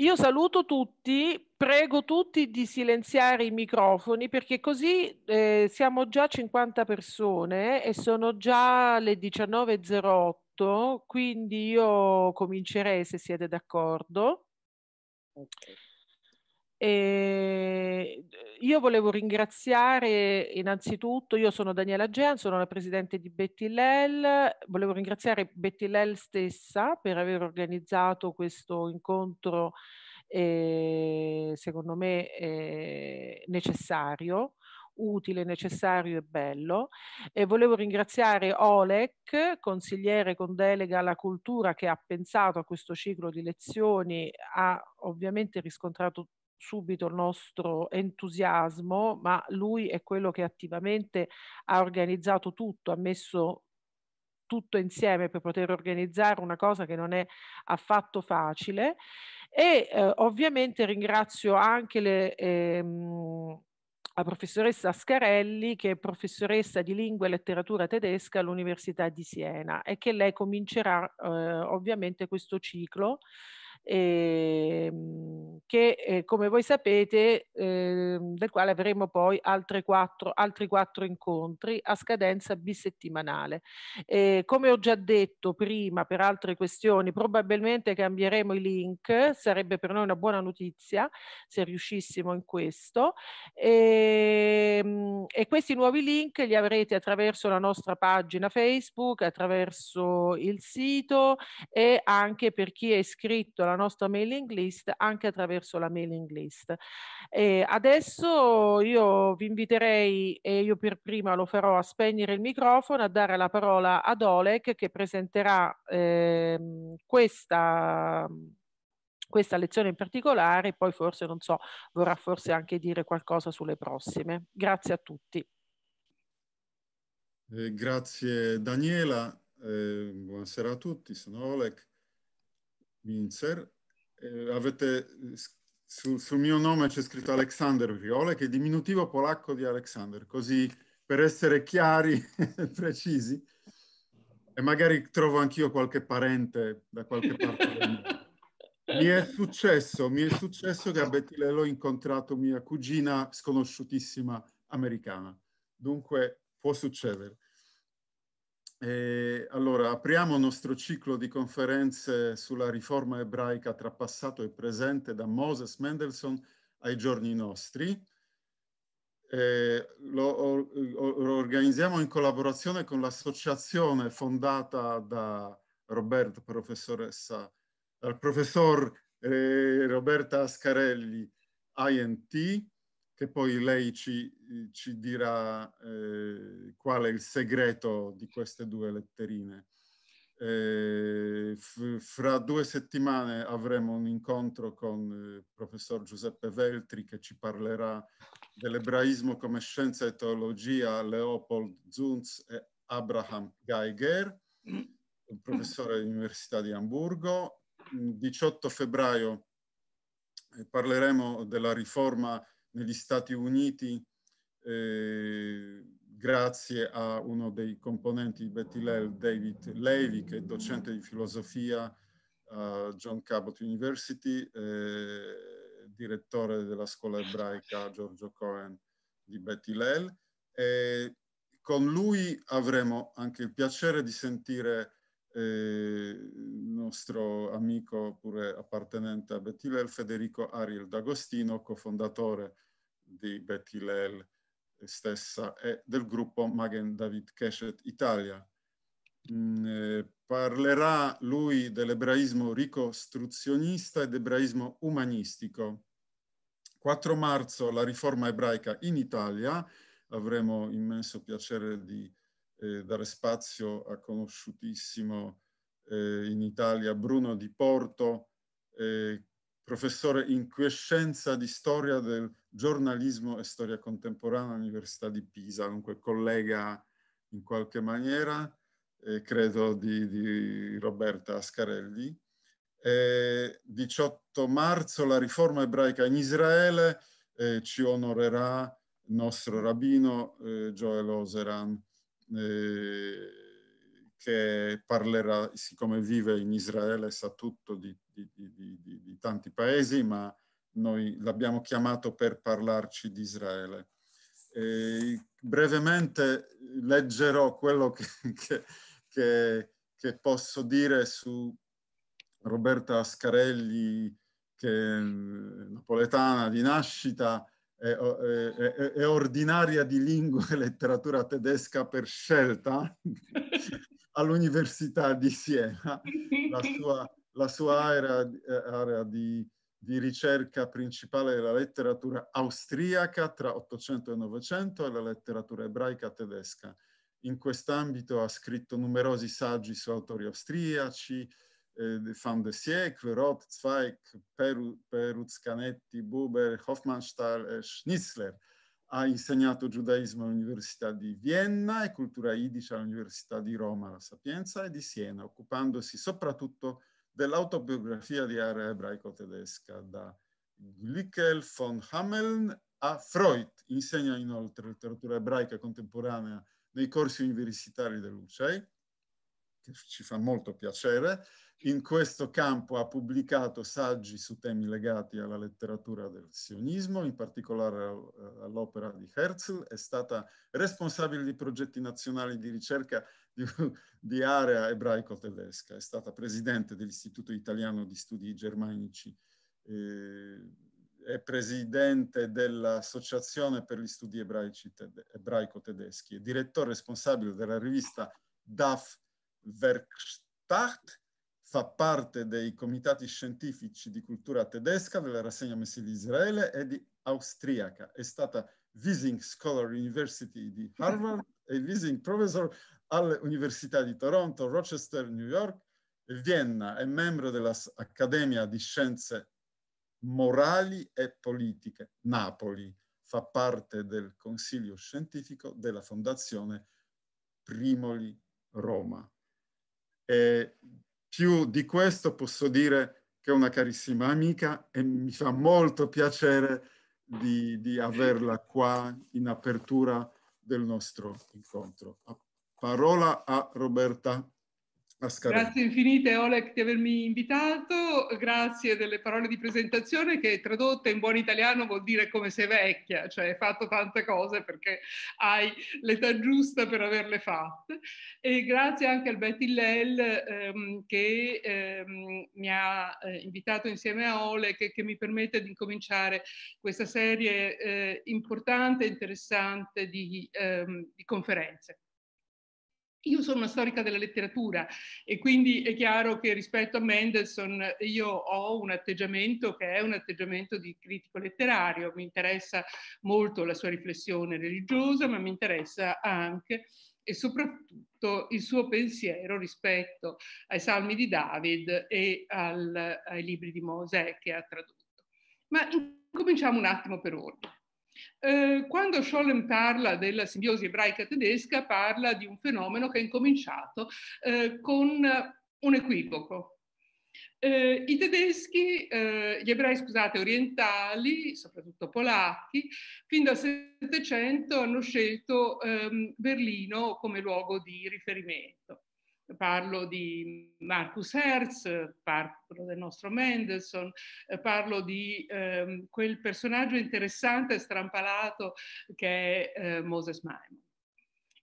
Io saluto tutti, prego tutti di silenziare i microfoni perché così eh, siamo già 50 persone e sono già le 19.08, quindi io comincerei se siete d'accordo. Okay. E io volevo ringraziare innanzitutto, io sono Daniela Gian, sono la presidente di Betty Lell, volevo ringraziare Betty Lell stessa per aver organizzato questo incontro eh, secondo me eh, necessario utile, necessario e bello. E volevo ringraziare Olek, consigliere con delega alla cultura, che ha pensato a questo ciclo di lezioni, ha ovviamente riscontrato subito il nostro entusiasmo, ma lui è quello che attivamente ha organizzato tutto, ha messo tutto insieme per poter organizzare una cosa che non è affatto facile. E eh, ovviamente ringrazio anche le, ehm, la professoressa Scarelli che è professoressa di lingua e letteratura tedesca all'Università di Siena e che lei comincerà eh, ovviamente questo ciclo eh, che eh, come voi sapete eh, del quale avremo poi altre quattro, altri quattro incontri a scadenza bisettimanale. Eh, come ho già detto prima per altre questioni probabilmente cambieremo i link, sarebbe per noi una buona notizia se riuscissimo in questo ehm, e questi nuovi link li avrete attraverso la nostra pagina Facebook, attraverso il sito e anche per chi è iscritto alla nostra mailing list anche attraverso la mailing list. E adesso io vi inviterei, e io per prima lo farò, a spegnere il microfono, a dare la parola ad Oleg che presenterà eh, questa questa lezione in particolare, poi forse, non so, vorrà forse anche dire qualcosa sulle prossime. Grazie a tutti. Eh, grazie Daniela, eh, buonasera a tutti, sono Oleg Minzer eh, avete, su, sul mio nome c'è scritto Alexander Riole, che è diminutivo polacco di Alexander, così per essere chiari e precisi. E magari trovo anch'io qualche parente da qualche parte. Mi è successo, mi è successo che a Betilele ho incontrato mia cugina sconosciutissima americana. Dunque può succedere. E allora, apriamo il nostro ciclo di conferenze sulla riforma ebraica tra passato e presente da Moses Mendelssohn ai giorni nostri. Eh, lo, lo, organizziamo in collaborazione con l'associazione fondata da Robert, professoressa, dal professor eh, Roberta Ascarelli, INT, che poi lei ci, ci dirà eh, qual è il segreto di queste due letterine. Eh, fra due settimane avremo un incontro con il eh, professor Giuseppe Veltri che ci parlerà dell'ebraismo come scienza e teologia, Leopold Zunz e Abraham Geiger, un professore dell'Università di Amburgo. Il 18 febbraio eh, parleremo della riforma negli Stati Uniti eh, grazie a uno dei componenti di Betty Lell, David Levy, che è docente di filosofia a John Cabot University, eh, direttore della scuola ebraica Giorgio Cohen di Betty Lell. E con lui avremo anche il piacere di sentire nostro amico pure appartenente a Betty Lell, Federico Ariel D'Agostino, cofondatore di Betty Lell stessa e del gruppo Magen David Keshet Italia. Mm, parlerà lui dell'ebraismo ricostruzionista ed ebraismo umanistico. 4 marzo la riforma ebraica in Italia, avremo immenso piacere di eh, dare spazio a conosciutissimo eh, in Italia Bruno Di Porto, eh, professore in quiescenza di storia del giornalismo e storia contemporanea all'Università di Pisa, dunque collega in qualche maniera, credo, di, di, Roberta Ascarelli. Eh, 18 marzo la riforma ebraica in Israele ci onorerà il nostro rabbino Joel Oseran, eh, che parlerà, siccome vive in Israele, sa tutto di, di, di, di tanti paesi, ma noi l'abbiamo chiamato per parlarci di Israele. E brevemente leggerò quello che, che, che, che, posso dire su Roberta Ascarelli, che è napoletana di nascita, è, è, è ordinaria di lingua e letteratura tedesca per scelta all'Università di Siena. La sua, la sua area, area di di ricerca principale della letteratura austriaca tra 800 e 900 e la letteratura ebraica tedesca. In quest'ambito ha scritto numerosi saggi su autori austriaci, eh, Van de Siècle, Roth, Zweig, Peru, Canetti, Buber, Hofmannsthal e Schnitzler. Ha insegnato giudaismo all'Università di Vienna e cultura yiddish all'Università di Roma, La Sapienza e di Siena, occupandosi soprattutto dell'autobiografia di area ebraico-tedesca da Glickel von Hameln a Freud. Insegna inoltre letteratura ebraica contemporanea nei corsi universitari dell'UCEI, che ci fa molto piacere. In questo campo ha pubblicato saggi su temi legati alla letteratura del sionismo, in particolare all'opera di Herzl. È stata responsabile di progetti nazionali di ricerca di, di area ebraico-tedesca, è stata presidente dell'Istituto Italiano di Studi Germanici, eh, è presidente dell'Associazione per gli Studi Ebraico-Tedeschi, è direttore responsabile della rivista DAF Werkstatt, fa parte dei comitati scientifici di cultura tedesca della rassegna messe di Israele e di austriaca. È stata Visiting Scholar University di Harvard e Visiting Professor alle di Toronto, Rochester, New York e Vienna. È membro dell'Accademia di Scienze Morali e Politiche Napoli. Fa parte del consiglio scientifico della Fondazione Primoli Roma. E più di questo posso dire che è una carissima amica e mi fa molto piacere di, di averla qua in apertura del nostro incontro. Parola a Roberta Ascarelli. Grazie infinite Oleg di avermi invitato, grazie delle parole di presentazione che tradotte in buon italiano vuol dire come sei vecchia, cioè hai fatto tante cose perché hai l'età giusta per averle fatte e grazie anche al Betty Lell ehm, che ehm, mi ha eh, invitato insieme a Oleg e che mi permette di incominciare questa serie eh, importante e interessante di, ehm, di conferenze. Io sono una storica della letteratura e quindi è chiaro che rispetto a Mendelssohn io ho un atteggiamento che è un atteggiamento di critico letterario, mi interessa molto la sua riflessione religiosa, ma mi interessa anche e soprattutto il suo pensiero rispetto ai salmi di David e al, ai libri di Mosè che ha tradotto. Ma cominciamo un attimo per ordine. Eh, quando Scholem parla della simbiosi ebraica tedesca, parla di un fenomeno che è incominciato eh, con un equivoco. Eh, I tedeschi, eh, gli ebrei, scusate, orientali, soprattutto polacchi, fin dal Settecento hanno scelto ehm, Berlino come luogo di riferimento parlo di Marcus Hertz, parlo del nostro Mendelssohn, eh, parlo di ehm, quel personaggio interessante e strampalato che è eh, Moses Maimon.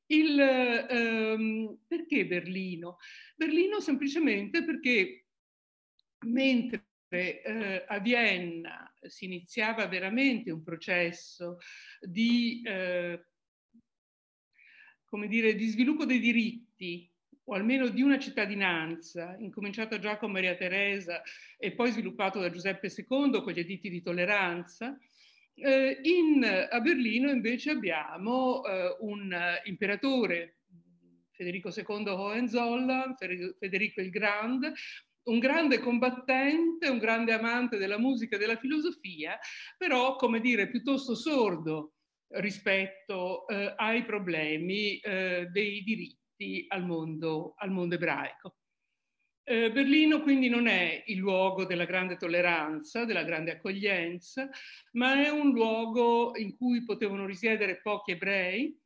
Il, ehm, perché Berlino? Berlino semplicemente perché mentre eh, a Vienna si iniziava veramente un processo di, eh, dire, di sviluppo dei diritti o almeno di una cittadinanza, incominciato già con Maria Teresa e poi sviluppato da Giuseppe II con gli editti di tolleranza, eh, in, a Berlino invece abbiamo eh, un imperatore, Federico II Hohenzollern, Federico il Grande, un grande combattente, un grande amante della musica e della filosofia, però, come dire, piuttosto sordo rispetto eh, ai problemi eh, dei diritti al mondo, al mondo ebraico. Eh, Berlino quindi non è il luogo della grande tolleranza, della grande accoglienza, ma è un luogo in cui potevano risiedere pochi ebrei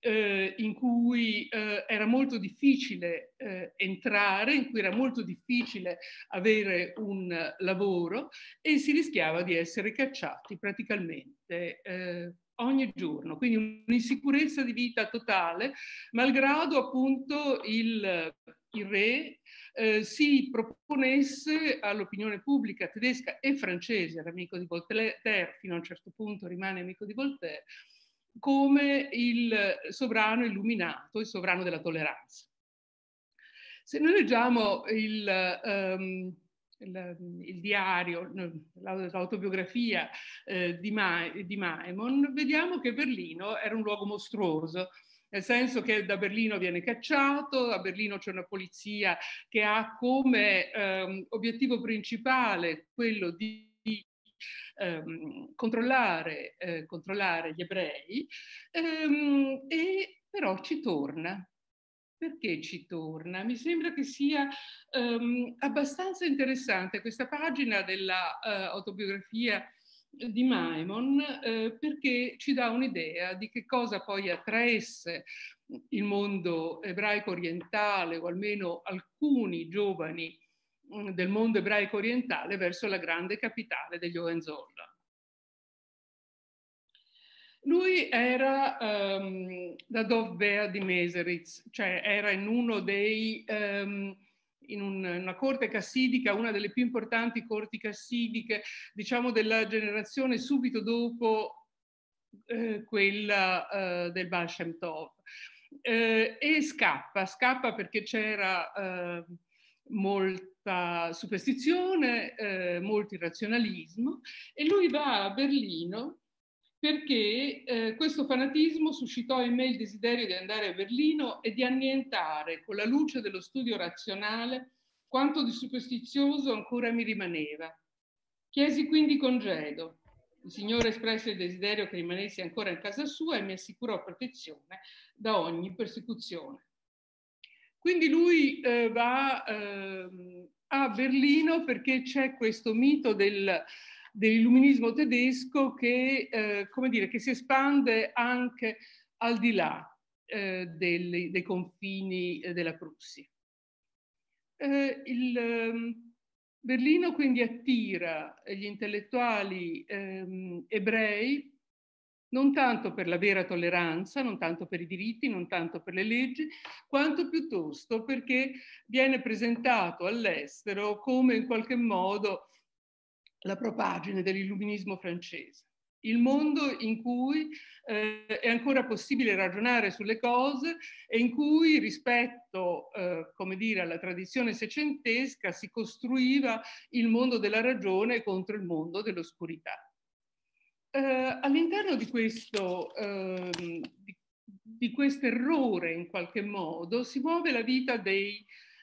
eh, in cui eh, era molto difficile eh, entrare, in cui era molto difficile avere un lavoro e si rischiava di essere cacciati praticamente eh, ogni giorno, quindi un'insicurezza di vita totale, malgrado appunto il, il re eh, si proponesse all'opinione pubblica tedesca e francese, era amico di Voltaire, fino a un certo punto rimane amico di Voltaire, come il sovrano illuminato, il sovrano della tolleranza. Se noi leggiamo il, um, il, il diario, l'autobiografia eh, di, Ma, di Maimon, vediamo che Berlino era un luogo mostruoso, nel senso che da Berlino viene cacciato, a Berlino c'è una polizia che ha come ehm, obiettivo principale quello di ehm, controllare, eh, controllare, gli ebrei, ehm, e però ci torna. Perché ci torna? Mi sembra che sia ehm, abbastanza interessante questa pagina dell'autobiografia uh, di Maimon eh, perché ci dà un'idea di che cosa poi attraesse il mondo ebraico orientale o almeno alcuni giovani Mm, del mondo ebraico orientale verso la grande capitale degli Hohenzollern. Lui era um, da Dovbea di Meseritz, cioè era in uno dei, um, in un, una corte cassidica, una delle più importanti corti cassidiche, diciamo della generazione subito dopo eh, quella eh, del Baal Tov. Eh, e scappa, scappa perché c'era eh, molta superstizione, eh, molto irrazionalismo e lui va a Berlino perché eh, questo fanatismo suscitò in me il desiderio di andare a Berlino e di annientare con la luce dello studio razionale quanto di superstizioso ancora mi rimaneva. Chiesi quindi congedo. Il Signore espresse il desiderio che rimanessi ancora in casa sua e mi assicurò protezione da ogni persecuzione. Quindi lui eh, va eh, a Berlino perché c'è questo mito del, dell'illuminismo tedesco che, eh, come dire, che si espande anche al di là eh, dei, dei, confini eh, della Prussia. Eh, il, ehm, Berlino quindi attira gli intellettuali ehm, ebrei non tanto per la vera tolleranza, non tanto per i diritti, non tanto per le leggi, quanto piuttosto perché viene presentato all'estero come in qualche modo la propagine dell'illuminismo francese. Il mondo in cui eh, è ancora possibile ragionare sulle cose e in cui rispetto, eh, come dire, alla tradizione secentesca si costruiva il mondo della ragione contro il mondo dell'oscurità. Uh, all'interno di questo, uh, di, di questo errore in qualche modo si muove la vita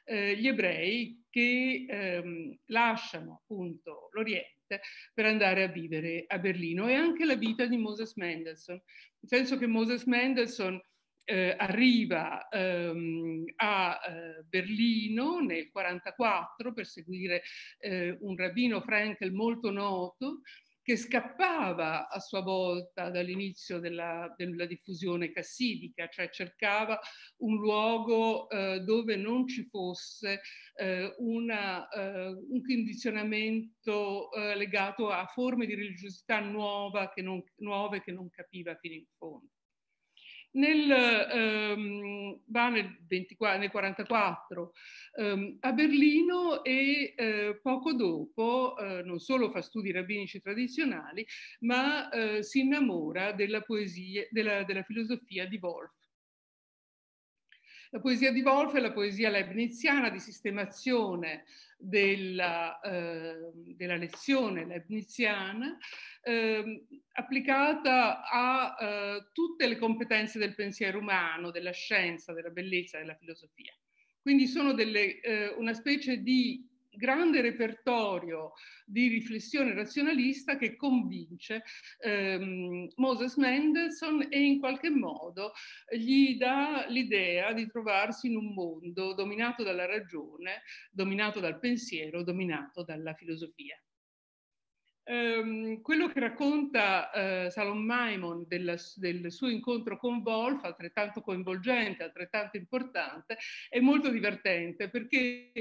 degli uh, ebrei che um, lasciano appunto l'Oriente per andare a vivere a Berlino. E anche la vita di Moses Mendelssohn, nel senso che Moses Mendelssohn eh, arriva ehm, a eh, Berlino nel 1944 per seguire eh, un rabbino Frankel molto noto che scappava a sua volta dall'inizio della, della, diffusione cassidica, cioè cercava un luogo eh, dove non ci fosse eh, una, eh, un condizionamento eh, legato a forme di religiosità nuova che non, nuove che non capiva fino in fondo. Nel, ehm, va nel, 24, nel 44 ehm, a Berlino e eh, poco dopo eh, non solo fa studi rabbinici tradizionali, ma eh, si innamora della poesia, della, della filosofia di Wolf. La poesia di Wolf è la poesia leibniziana di sistemazione della, eh, della lezione leibniziana eh, applicata a eh, tutte le competenze del pensiero umano, della scienza, della bellezza, della filosofia. Quindi sono delle, eh, una specie di grande repertorio di riflessione razionalista che convince ehm, Moses Mendelssohn e in qualche modo gli dà l'idea di trovarsi in un mondo dominato dalla ragione, dominato dal pensiero, dominato dalla filosofia. Um, quello che racconta uh, Salon Maimon del, del, suo incontro con Wolf, altrettanto coinvolgente, altrettanto importante, è molto divertente perché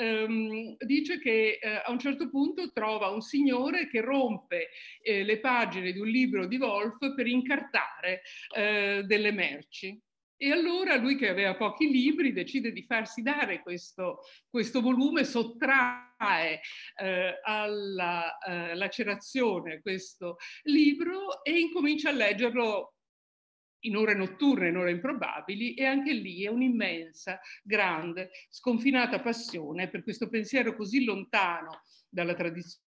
um, dice che uh, a un certo punto trova un signore che rompe uh, le pagine di un libro di Wolf per incartare delle merci. E allora lui che aveva pochi libri decide di farsi dare questo, questo volume, sottrae eh, alla eh, lacerazione questo libro e incomincia a leggerlo in ore notturne, in ore improbabili, e anche lì è un'immensa, grande, sconfinata passione per questo pensiero così lontano dalla tradizione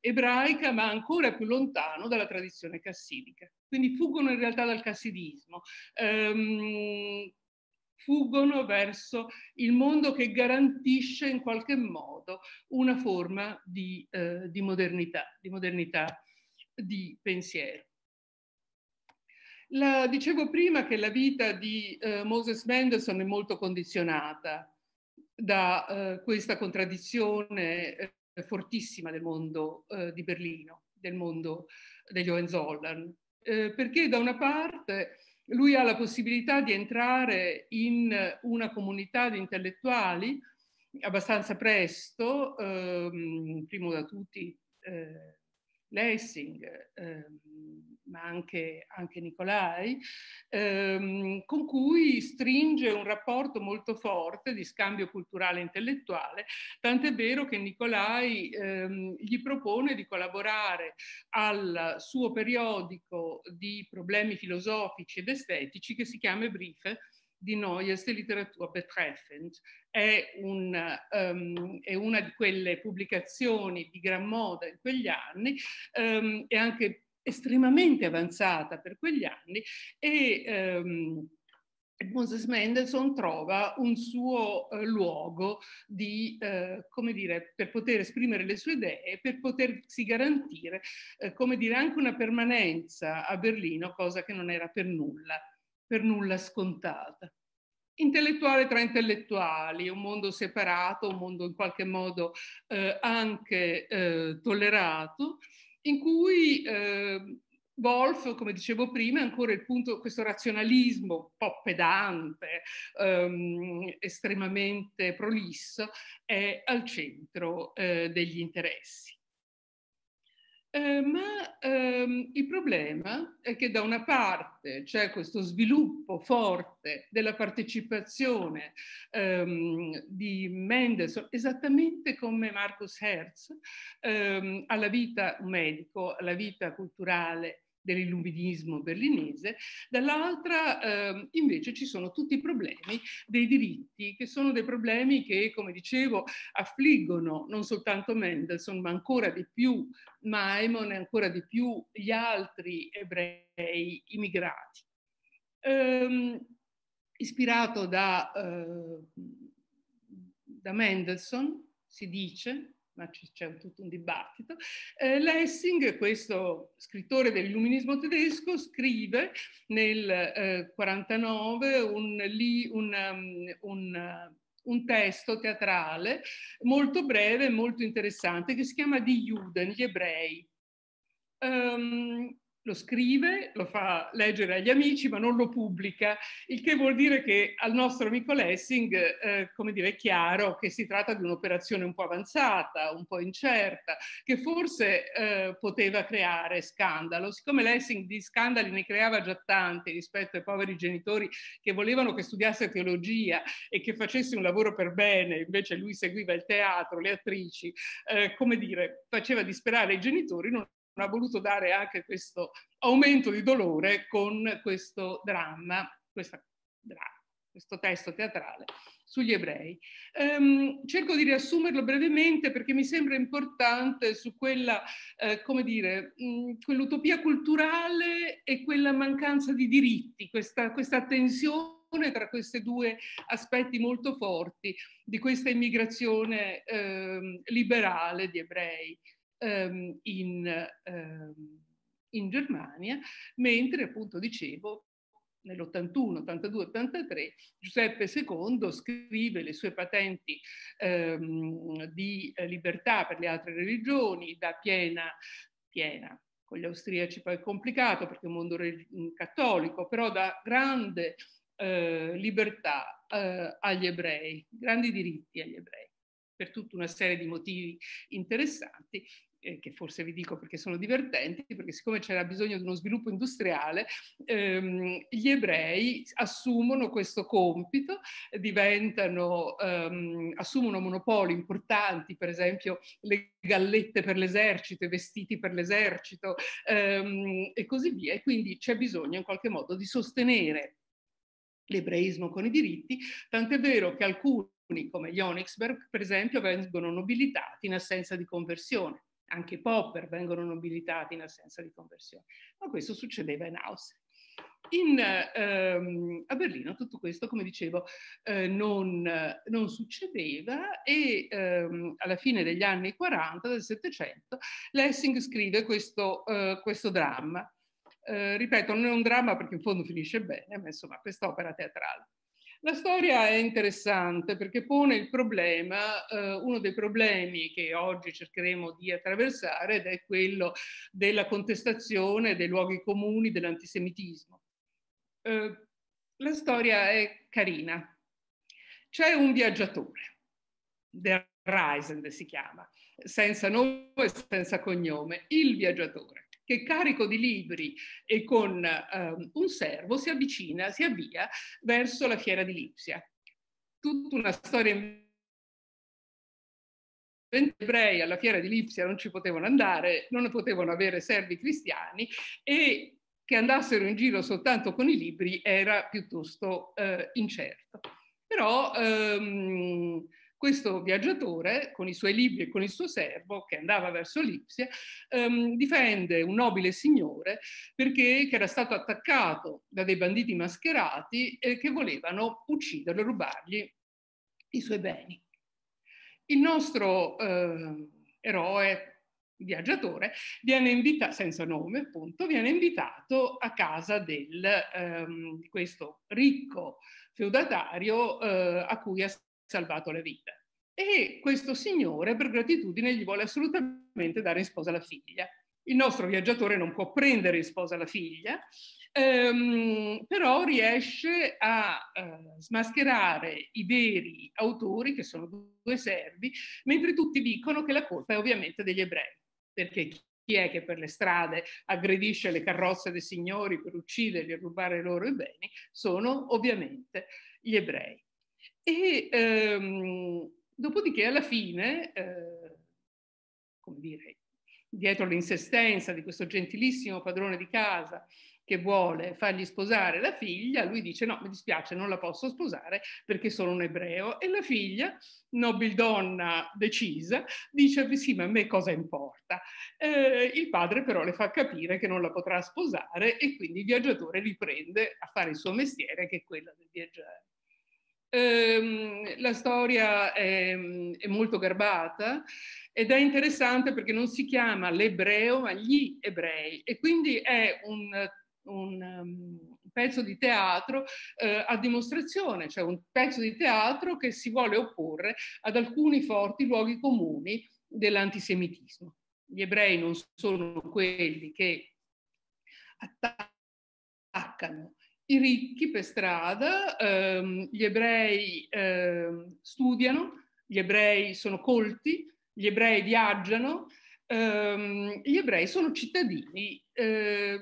ebraica, ma ancora più lontano dalla tradizione cassidica quindi fuggono in realtà dal cassidismo. Um, fuggono verso il mondo che garantisce in qualche modo una forma di, eh, di modernità, di modernità di pensiero. La, dicevo prima che la vita di eh, Moses Mendelssohn è molto condizionata da eh, questa contraddizione eh, fortissima del mondo eh, di Berlino, del mondo degli Hohenzollern eh, perché da una parte lui ha la possibilità di entrare in una comunità di intellettuali abbastanza presto, ehm, primo da tutti eh, Lessing, ehm, ma anche, anche Nicolai, ehm, con cui stringe un rapporto molto forte di scambio culturale e intellettuale, tant'è vero che Nicolai ehm, gli propone di collaborare al suo periodico di problemi filosofici ed estetici che si chiama Briefe di Neueste Literatur betreffend. È, un, um, è, una di quelle pubblicazioni di gran moda in quegli anni um, e anche estremamente avanzata per quegli anni e um, Moses Mendelssohn trova un suo uh, luogo di, uh, come dire, per poter esprimere le sue idee, per potersi garantire, uh, come dire, anche una permanenza a Berlino, cosa che non era per nulla, per nulla scontata. Intellettuale tra intellettuali, un mondo separato, un mondo in qualche modo anche tollerato, in cui eh, Wolf, come dicevo prima, è ancora il punto, questo razionalismo un po' pedante, ehm, estremamente prolisso, è al centro eh, degli interessi. Eh, ma ehm, il problema è che da una parte c'è questo sviluppo forte della partecipazione ehm, di Mendelssohn, esattamente come Marcus Hertz, ehm, alla vita medico, alla vita culturale dell'illuminismo berlinese, dall'altra eh, invece ci sono tutti i problemi dei diritti, che sono dei problemi che, come dicevo, affliggono non soltanto Mendelssohn, ma ancora di più Maimon e ancora di più gli altri ebrei immigrati. Eh, ispirato da, eh, da Mendelssohn, si dice, ma c'è tutto un dibattito. Eh, Lessing, questo scrittore dell'illuminismo tedesco, scrive nel 1949 eh, un, un, um, un, un, testo teatrale molto breve e molto interessante che si chiama Die Juden, gli ebrei. Um, lo scrive, lo fa leggere agli amici, ma non lo pubblica, il che vuol dire che al nostro amico Lessing, eh, come dire, è chiaro che si tratta di un'operazione un po' avanzata, un po' incerta, che forse eh, poteva creare scandalo. Siccome Lessing di scandali ne creava già tanti rispetto ai poveri genitori che volevano che studiasse teologia e che facesse un lavoro per bene, invece lui seguiva il teatro, le attrici, eh, come dire, faceva disperare i genitori, non ha voluto dare anche questo aumento di dolore con questo dramma, questa, questo testo teatrale sugli ebrei. Um, cerco di riassumerlo brevemente perché mi sembra importante su quella, eh, come dire, mh, quell'utopia culturale e quella mancanza di diritti, questa, questa tensione tra questi due aspetti molto forti di questa immigrazione eh, liberale di ebrei ehm, in, ehm, in Germania, mentre appunto dicevo nell'81, 82, 83, Giuseppe II scrive le sue patenti ehm, di eh, libertà per le altre religioni, da piena, piena, con gli austriaci poi è complicato perché è un mondo cattolico, però da grande eh, libertà eh, agli ebrei, grandi diritti agli ebrei, per tutta una serie di motivi interessanti eh, che forse vi dico perché sono divertenti, perché siccome c'era bisogno di uno sviluppo industriale, ehm, gli ebrei assumono questo compito, diventano, ehm, assumono monopoli importanti, per esempio le gallette per l'esercito, i vestiti per l'esercito ehm, e così via. E quindi c'è bisogno in qualche modo di sostenere l'ebraismo con i diritti, tant'è vero che alcuni come gli per esempio, vengono nobilitati in assenza di conversione anche Popper vengono nobilitati in assenza di conversione, ma questo succedeva in Austria. In, ehm, a Berlino tutto questo, come dicevo, eh, non, non, succedeva e ehm, alla fine degli anni 40 del Settecento Lessing scrive questo, eh, questo dramma. Eh, ripeto, non è un dramma perché in fondo finisce bene, ma insomma quest'opera teatrale. La storia è interessante perché pone il problema, eh, uno dei problemi che oggi cercheremo di attraversare ed è quello della contestazione dei luoghi comuni dell'antisemitismo. Eh, la storia è carina. C'è un viaggiatore, Der Reisende si chiama, senza nome e senza cognome, il viaggiatore che carico di libri e con um, un servo si avvicina, si avvia verso la fiera di Lipsia. Tutta una storia ebrei alla fiera di Lipsia non ci potevano andare, non potevano avere servi cristiani e che andassero in giro soltanto con i libri era piuttosto eh, incerto. Però ehm, questo viaggiatore, con i suoi libri e con il suo servo, che andava verso Lipsia, ehm, difende un nobile signore perché era stato attaccato da dei banditi mascherati e che volevano ucciderlo e rubargli i suoi beni. Il nostro eh, eroe viaggiatore viene invitato, senza nome appunto, viene invitato a casa del, ehm, di questo ricco feudatario eh, a cui ha salvato la vita. E questo signore, per gratitudine, gli vuole assolutamente dare in sposa la figlia. Il nostro viaggiatore non può prendere in sposa la figlia, ehm, però riesce a eh, smascherare i veri autori, che sono due servi, mentre tutti dicono che la colpa è ovviamente degli ebrei, perché chi è che per le strade aggredisce le carrozze dei signori per ucciderli e rubare loro i beni? Sono ovviamente gli ebrei. E ehm, dopodiché alla fine, eh, come dire, dietro l'insistenza di questo gentilissimo padrone di casa che vuole fargli sposare la figlia, lui dice no, mi dispiace, non la posso sposare perché sono un ebreo. E la figlia, nobildonna decisa, dice sì, ma a me cosa importa? Eh, il padre però le fa capire che non la potrà sposare e quindi il viaggiatore riprende a fare il suo mestiere che è quello del viaggiare. Ehm, la storia è, è, molto garbata ed è interessante perché non si chiama l'ebreo ma gli ebrei e quindi è un, un um, pezzo di teatro eh, a dimostrazione, cioè un pezzo di teatro che si vuole opporre ad alcuni forti luoghi comuni dell'antisemitismo. Gli ebrei non sono quelli che attaccano i ricchi per strada, ehm, gli ebrei ehm, studiano, gli ebrei sono colti, gli ebrei viaggiano, ehm, gli ebrei sono cittadini, eh,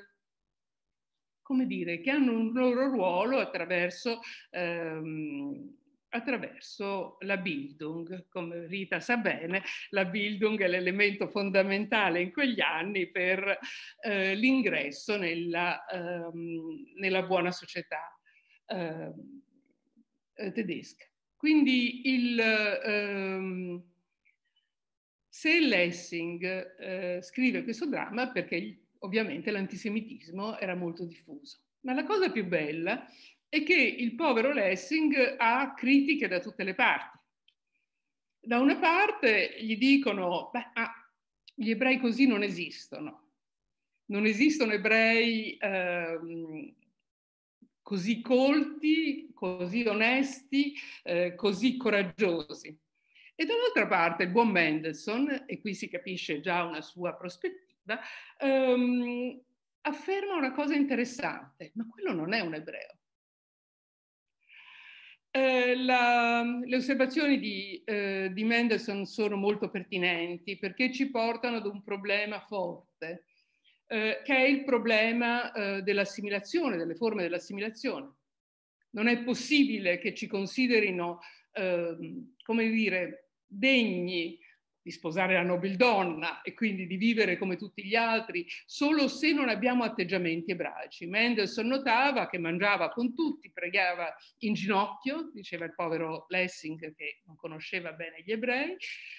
come dire, che hanno un loro ruolo attraverso ehm, attraverso la Bildung. Come Rita sa bene, la Bildung è l'elemento fondamentale in quegli anni per eh, l'ingresso nella, ehm, nella, buona società ehm, eh, tedesca. Quindi il, ehm, se Lessing eh, scrive questo dramma perché ovviamente l'antisemitismo era molto diffuso. Ma la cosa più bella è che il povero Lessing ha critiche da tutte le parti. Da una parte gli dicono, beh, ah, gli ebrei così non esistono, non esistono ebrei ehm, così colti, così onesti, eh, così coraggiosi. E dall'altra parte il buon Mendelssohn, e qui si capisce già una sua prospettiva, ehm, afferma una cosa interessante, ma quello non è un ebreo. Eh, la, le osservazioni di, eh, di, Mendelssohn sono molto pertinenti perché ci portano ad un problema forte, eh, che è il problema eh, dell'assimilazione, delle forme dell'assimilazione. Non è possibile che ci considerino, ehm, come dire, degni di sposare la nobildonna e quindi di vivere come tutti gli altri, solo se non abbiamo atteggiamenti ebraici. Mendelssohn notava che mangiava con tutti, pregava in ginocchio, diceva il povero Lessing che non conosceva bene gli ebrei,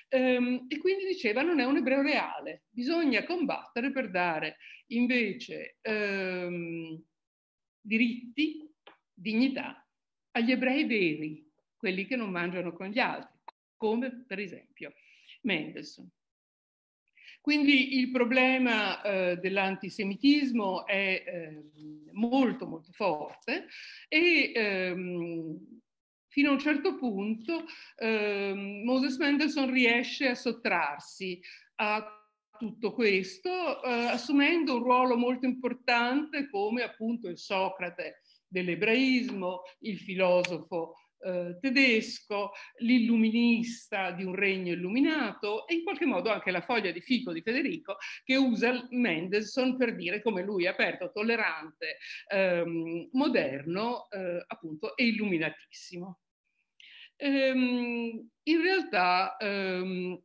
ehm, e quindi diceva non è un ebreo reale, bisogna combattere per dare invece ehm, diritti, dignità agli ebrei veri, quelli che non mangiano con gli altri come per esempio Mendelssohn. Quindi il problema eh, dell'antisemitismo è eh, molto molto forte e ehm, fino a un certo punto ehm, Moses Mendelssohn riesce a sottrarsi a tutto questo, eh, assumendo un ruolo molto importante come appunto il Socrate dell'ebraismo, il filosofo eh, tedesco, l'illuminista di un regno illuminato e in qualche modo anche la foglia di fico di Federico che usa Mendelssohn per dire come lui è aperto, tollerante, ehm, moderno, eh, appunto, e illuminatissimo. Ehm, in realtà ehm,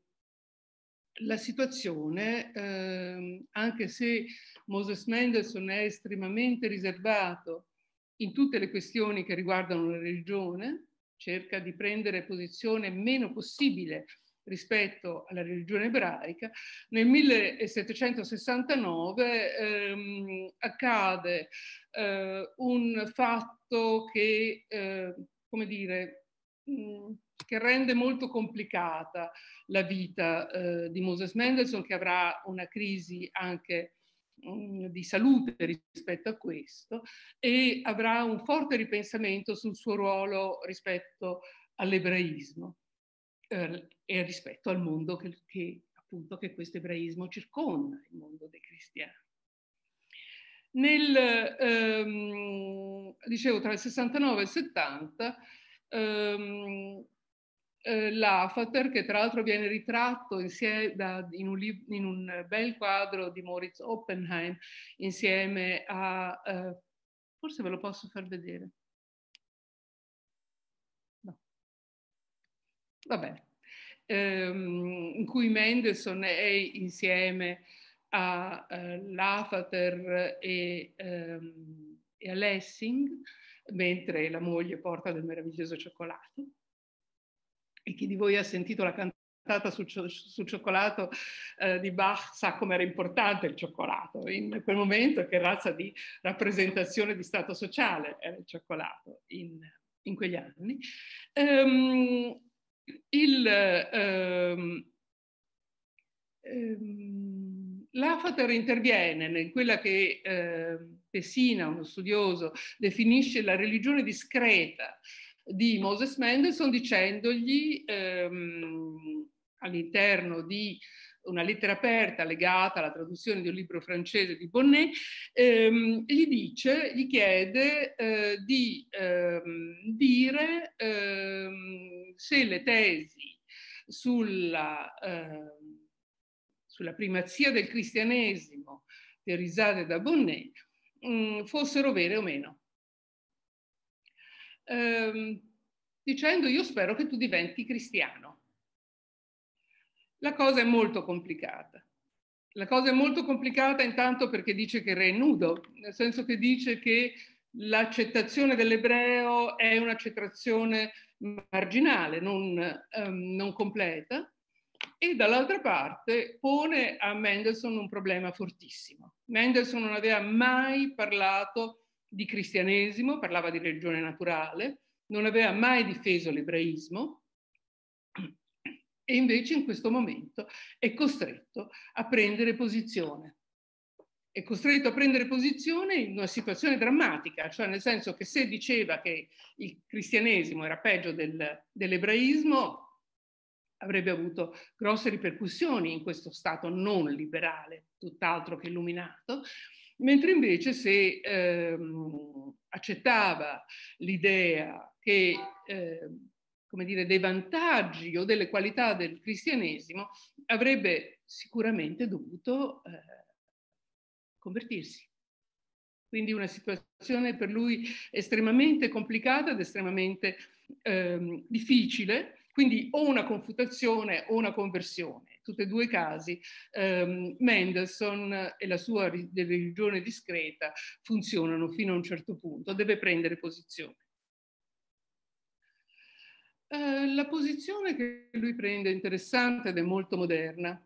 la situazione, ehm, anche se Moses Mendelssohn è estremamente riservato in tutte le questioni che riguardano la religione, cerca di prendere posizione meno possibile rispetto alla religione ebraica, nel 1769 ehm, accade eh, un fatto che, eh, come dire, che rende molto complicata la vita eh, di Moses Mendelssohn, che avrà una crisi anche Mm, di salute rispetto a questo e avrà un forte ripensamento sul suo ruolo rispetto all'ebraismo eh, e rispetto al mondo che, che, appunto, che questo ebraismo circonda, il mondo dei cristiani. Nel, ehm, dicevo, tra il 69 e il 70 ehm, eh, l'Afater, che tra l'altro viene ritratto insieme, da, in, un, in, un, bel quadro di Moritz Oppenheim insieme a... Eh, forse ve lo posso far vedere. No. Va bene. Ehm, in cui Mendelssohn è insieme a eh, Lafater e, ehm, e a Lessing, mentre la moglie porta del meraviglioso cioccolato e chi di voi ha sentito la cantata sul, sul cioccolato eh, di Bach sa com'era importante il cioccolato in quel momento, che razza di rappresentazione di stato sociale era il cioccolato in, in quegli anni. Um, il, um, um, L'Afater interviene in quella che eh, Pessina, uno studioso, definisce la religione discreta, di Moses Mendelssohn dicendogli ehm, all'interno di una lettera aperta legata alla traduzione di un libro francese di Bonnet, ehm, gli dice, gli chiede eh, di ehm, dire ehm, se le tesi sulla, ehm, sulla, primazia del cristianesimo teorizzate da Bonnet mh, mm, fossero vere o meno ehm, dicendo io spero che tu diventi cristiano. La cosa è molto complicata. La cosa è molto complicata intanto perché dice che il re è nudo, nel senso che dice che l'accettazione dell'ebreo è un'accettazione marginale, non, um, non completa, e dall'altra parte pone a Mendelssohn un problema fortissimo. Mendelssohn non aveva mai parlato di cristianesimo, parlava di religione naturale, non aveva mai difeso l'ebraismo e invece in questo momento è costretto a prendere posizione. è costretto a prendere posizione in una situazione drammatica, cioè nel senso che se diceva che il cristianesimo era peggio del, dell'ebraismo, avrebbe avuto grosse ripercussioni in questo Stato non liberale, tutt'altro che illuminato, mentre invece se ehm, accettava l'idea che eh, come dire, dei vantaggi o delle qualità del cristianesimo, avrebbe sicuramente dovuto eh, convertirsi. Quindi una situazione per lui estremamente complicata ed estremamente eh, difficile, quindi o una confutazione o una conversione. Tutti e due i casi ehm, Mendelssohn e la sua religione discreta funzionano fino a un certo punto, deve prendere posizione. Eh, la posizione che lui prende è interessante ed è molto moderna.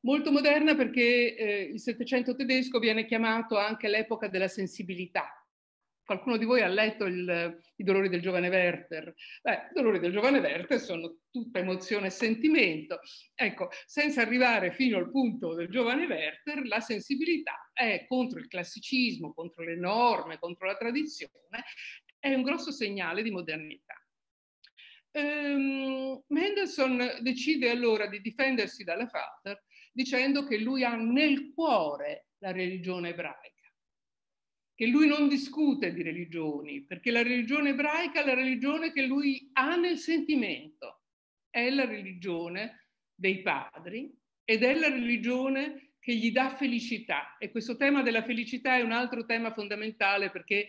Molto moderna perché eh, il Settecento tedesco viene chiamato anche l'epoca della sensibilità. Qualcuno di voi ha letto il, I dolori del giovane Werther? Beh, i dolori del giovane Werther sono tutta emozione e sentimento. Ecco, senza arrivare fino al punto del giovane Werther, la sensibilità è contro il classicismo, contro le norme, contro la tradizione, è un grosso segnale di modernità. Um, Mendelssohn decide allora di difendersi dalla Vater dicendo che lui ha nel cuore la religione ebraica, che lui non discute di religioni, perché la religione ebraica è la religione che lui ha nel sentimento, è la religione dei padri ed è la religione che gli dà felicità. E questo tema della felicità è un altro tema fondamentale perché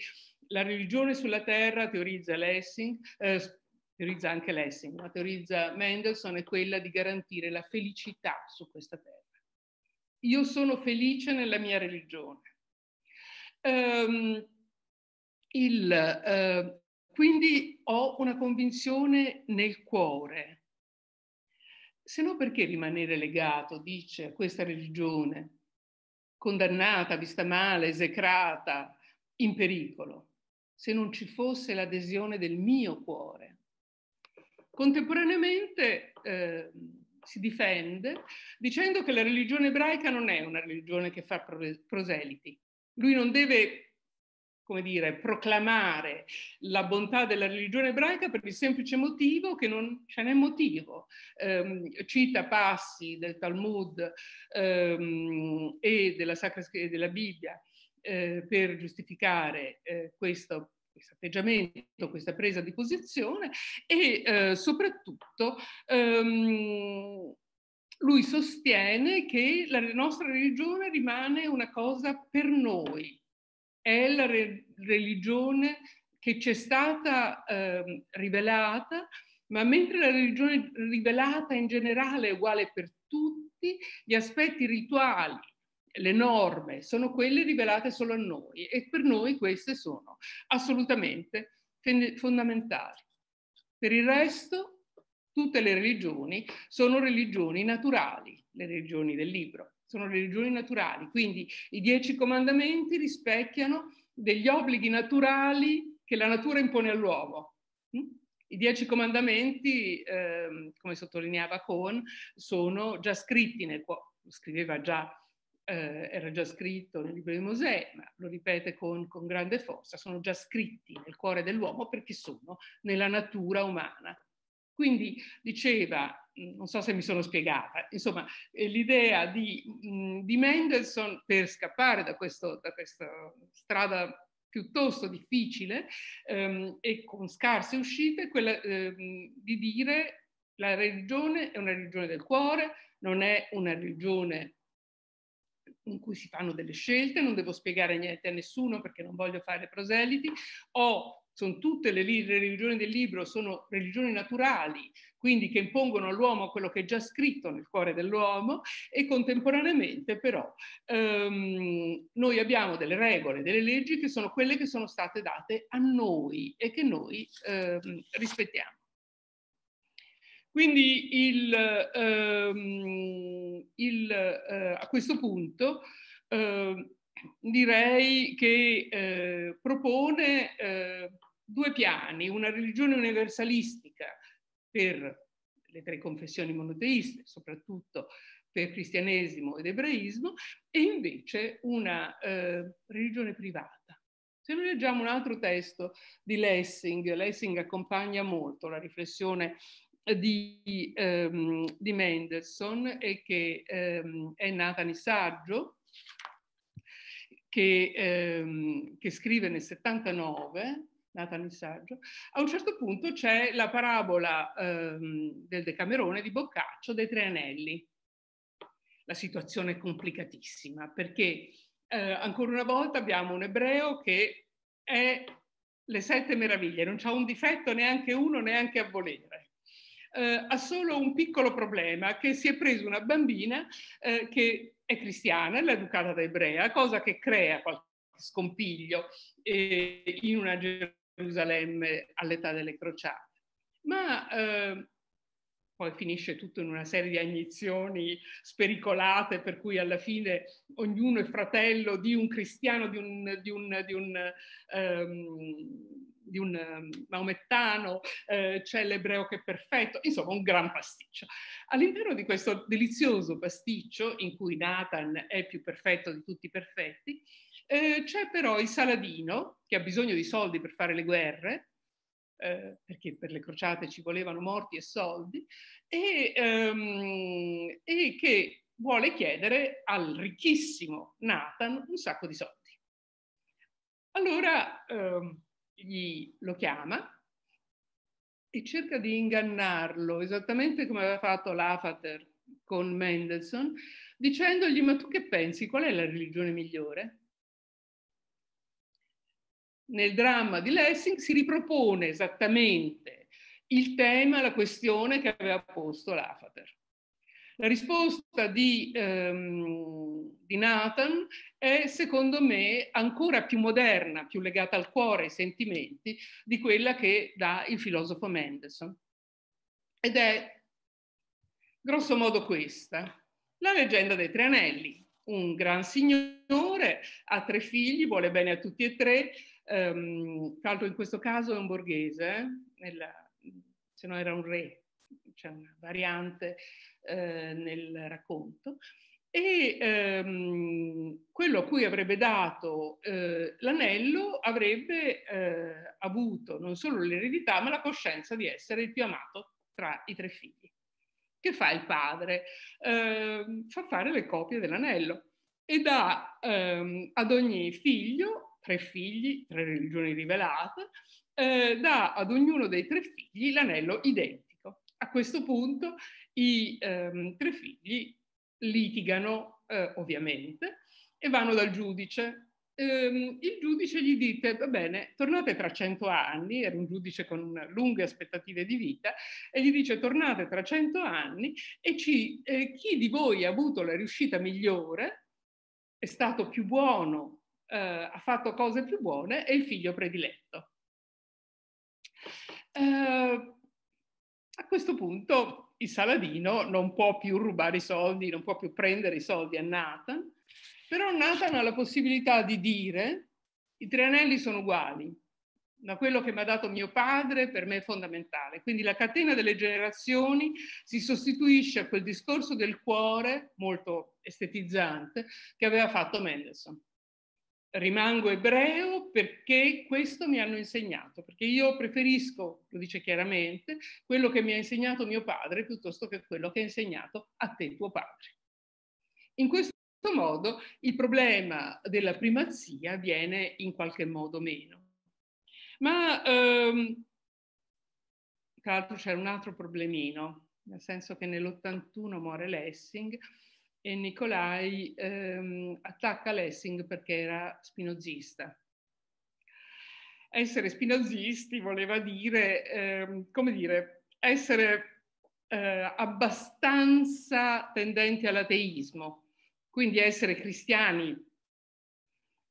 la religione sulla terra, teorizza Lessing, eh, teorizza anche Lessing, ma teorizza Mendelssohn, è quella di garantire la felicità su questa terra. Io sono felice nella mia religione. Um, il, uh, quindi ho una convinzione nel cuore. Se no perché rimanere legato, dice, a questa religione, condannata, vista male, esecrata, in pericolo, se non ci fosse l'adesione del mio cuore? Contemporaneamente eh, si difende dicendo che la religione ebraica non è una religione che fa proseliti. Lui non deve, come dire, proclamare la bontà della religione ebraica per il semplice motivo che non ce n'è motivo. Eh, cita passi del Talmud ehm, e della, Sacra, della Bibbia eh, per giustificare eh, questo questo atteggiamento, questa presa di posizione e eh, soprattutto ehm, lui sostiene che la nostra religione rimane una cosa per noi, è la re- religione che ci è stata eh, rivelata, ma mentre la religione rivelata in generale è uguale per tutti, gli aspetti rituali le norme sono quelle rivelate solo a noi e per noi queste sono assolutamente fondamentali. Per il resto, tutte le religioni sono religioni naturali, le religioni del libro, sono religioni naturali, quindi i dieci comandamenti rispecchiano degli obblighi naturali che la natura impone all'uomo. Hm? I dieci comandamenti, eh, come sottolineava Cohen, sono già scritti nel cuore, scriveva già eh, era già scritto nel libro di Mosè, ma lo ripete con, con grande forza, sono già scritti nel cuore dell'uomo perché sono nella natura umana. Quindi diceva, non so se mi sono spiegata, insomma, eh, l'idea di, di, Mendelssohn per scappare da, questo, da questa strada piuttosto difficile ehm, e con scarse uscite, quella ehm, di dire la religione è una religione del cuore, non è una religione in cui si fanno delle scelte, non devo spiegare niente a nessuno perché non voglio fare proseliti, o sono tutte le, le religioni del libro, sono religioni naturali, quindi che impongono all'uomo quello che è già scritto nel cuore dell'uomo e contemporaneamente però ehm, noi abbiamo delle regole, delle leggi che sono quelle che sono state date a noi e che noi ehm, rispettiamo. Quindi il, ehm, il, eh, a questo punto eh, direi che eh, propone eh, due piani, una religione universalistica per le tre confessioni monoteiste, soprattutto per cristianesimo ed ebraismo e invece una eh, religione privata. Se noi leggiamo un altro testo di Lessing, Lessing accompagna molto la riflessione di, ehm, di Mendelssohn e che ehm, è Nathan Saggio, che, ehm, che, scrive nel 79, Nathan Saggio, a un certo punto c'è la parabola ehm, del Decamerone di Boccaccio dei tre anelli. La situazione è complicatissima perché eh, ancora una volta abbiamo un ebreo che è le sette meraviglie, non c'ha un difetto neanche uno neanche a volere eh, ha solo un piccolo problema, che si è preso una bambina eh, che è cristiana, l'ha educata da ebrea, cosa che crea qualche scompiglio eh, in una Gerusalemme all'età delle crociate. Ma eh, poi finisce tutto in una serie di agnizioni spericolate per cui alla fine ognuno è fratello di un cristiano, di un, di un, di un um, di un um, maomettano, eh, c'è l'ebreo che perfetto, insomma un gran pasticcio. All'interno di questo delizioso pasticcio, in cui Nathan è più perfetto di tutti i perfetti, eh, c'è però il Saladino, che ha bisogno di soldi per fare le guerre, eh, perché per le crociate ci volevano morti e soldi, e, um, e che vuole chiedere al ricchissimo Nathan un sacco di soldi. Allora, um, gli, lo chiama e cerca di ingannarlo, esattamente come aveva fatto Lafater con Mendelssohn, dicendogli ma tu che pensi, qual è la religione migliore? Nel dramma di Lessing si ripropone esattamente il tema, la questione che aveva posto Lafater. La risposta di, um, di, Nathan è, secondo me, ancora più moderna, più legata al cuore, ai sentimenti, di quella che dà il filosofo Mendelssohn. Ed è, grosso modo, questa. La leggenda dei tre anelli. Un gran signore, ha tre figli, vuole bene a tutti e tre, um, tra l'altro in questo caso è un borghese, eh? Nella, se no era un re, c'è una variante eh, nel racconto, e ehm, quello a cui avrebbe dato eh, l'anello avrebbe eh, avuto non solo l'eredità, ma la coscienza di essere il più amato tra i tre figli. Che fa il padre? Ehm, fa fare le copie dell'anello e dà ehm, ad ogni figlio, tre figli, tre religioni rivelate, eh, dà ad ognuno dei tre figli l'anello identico. A questo punto i ehm, tre figli litigano eh, ovviamente e vanno dal giudice. Ehm, il giudice gli dice, va bene, tornate tra cento anni, era un giudice con lunghe aspettative di vita, e gli dice tornate tra cento anni e ci, eh, chi di voi ha avuto la riuscita migliore, è stato più buono, eh, ha fatto cose più buone, è il figlio prediletto. Uh, a questo punto il Saladino non può più rubare i soldi, non può più prendere i soldi a Nathan, però Nathan ha la possibilità di dire i tre anelli sono uguali, ma quello che mi ha dato mio padre per me è fondamentale. Quindi la catena delle generazioni si sostituisce a quel discorso del cuore molto estetizzante che aveva fatto Mendelssohn rimango ebreo perché questo mi hanno insegnato, perché io preferisco, lo dice chiaramente, quello che mi ha insegnato mio padre piuttosto che quello che ha insegnato a te tuo padre. In questo modo il problema della primazia viene in qualche modo meno. Ma ehm, tra l'altro c'è un altro problemino, nel senso che nell'81 muore Lessing e Nicolai ehm, attacca Lessing perché era spinozista. Essere spinozisti voleva dire, ehm, come dire, essere eh, abbastanza tendenti all'ateismo, quindi essere cristiani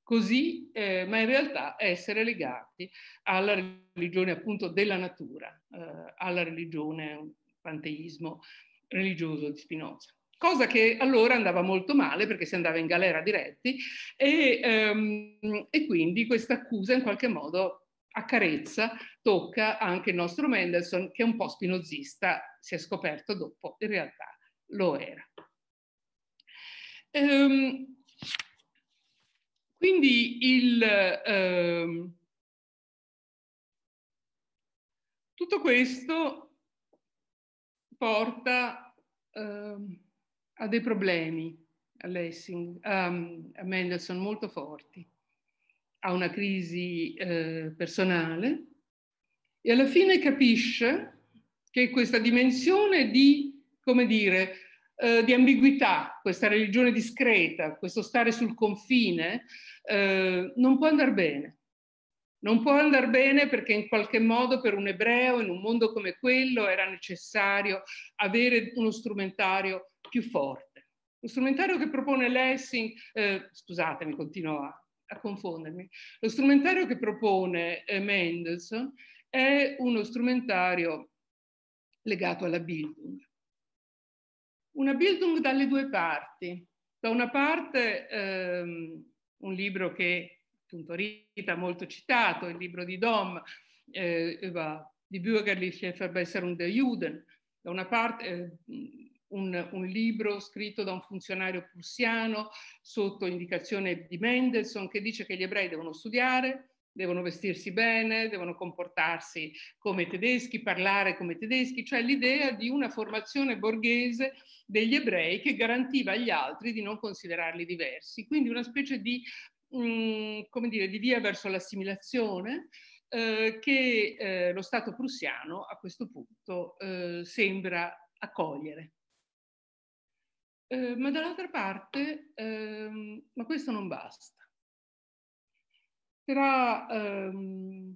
così, eh, ma in realtà essere legati alla religione appunto della natura, eh, alla religione, panteismo religioso di Spinoza cosa che allora andava molto male perché si andava in galera diretti e, um, e quindi questa accusa in qualche modo accarezza, tocca anche il nostro Mendelssohn che è un po' spinozista, si è scoperto dopo, in realtà lo era. Ehm, quindi il, ehm, tutto questo porta ehm, a dei problemi a Lessing, um, a Mendelssohn molto forti, ha una crisi eh, personale. E alla fine capisce che questa dimensione di, come dire, eh, di ambiguità, questa religione discreta, questo stare sul confine, eh, non può andare bene. Non può andare bene perché in qualche modo per un ebreo in un mondo come quello era necessario avere uno strumentario più forte. Lo strumentario che propone Lessing, eh, scusatemi, continuo a, a, confondermi, lo strumentario che propone eh, Mendelssohn è uno strumentario legato alla Bildung. Una Bildung dalle due parti. Da una parte ehm, un libro che appunto Rita ha molto citato, il libro di Dom, eh, di Bürgerliche Verbesserung der Juden, da una parte eh, un, un, libro scritto da un funzionario prussiano sotto indicazione di Mendelssohn che dice che gli ebrei devono studiare, devono vestirsi bene, devono comportarsi come tedeschi, parlare come tedeschi, cioè l'idea di una formazione borghese degli ebrei che garantiva agli altri di non considerarli diversi, quindi una specie di, mh, mm, come dire, di via verso l'assimilazione eh, che eh, lo Stato prussiano a questo punto eh, sembra accogliere. Eh, ma dall'altra parte, ehm, ma questo non basta. Però ehm,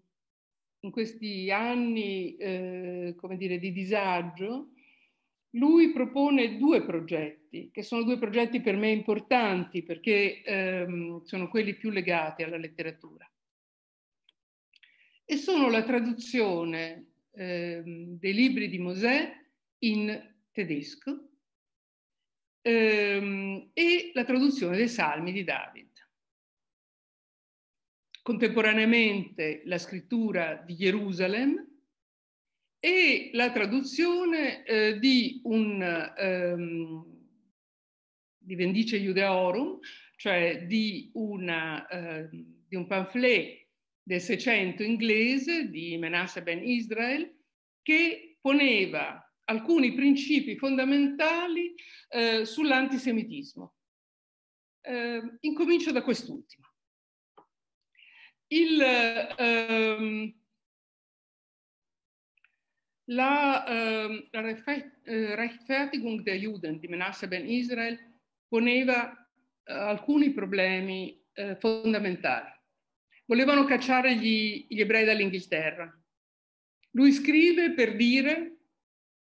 in questi anni, eh, come dire, di disagio, lui propone due progetti, che sono due progetti per me importanti perché ehm, sono quelli più legati alla letteratura. E sono la traduzione ehm, dei libri di Mosè in tedesco ehm, e la traduzione dei salmi di David. Contemporaneamente la scrittura di Gerusalemme e la traduzione eh, di un ehm, di Vendice Iudeorum, cioè di, una, eh, di un pamphlet del Seicento inglese di Menasse ben Israel che poneva alcuni principi fondamentali eh, sull'antisemitismo. Eh, incomincio da quest'ultimo ehm, la, ehm, la eh, Rechtfertigung der Juden di Menasse ben Israel poneva eh, alcuni problemi eh, fondamentali. Volevano cacciare gli, gli ebrei dall'Inghilterra. Lui scrive per dire,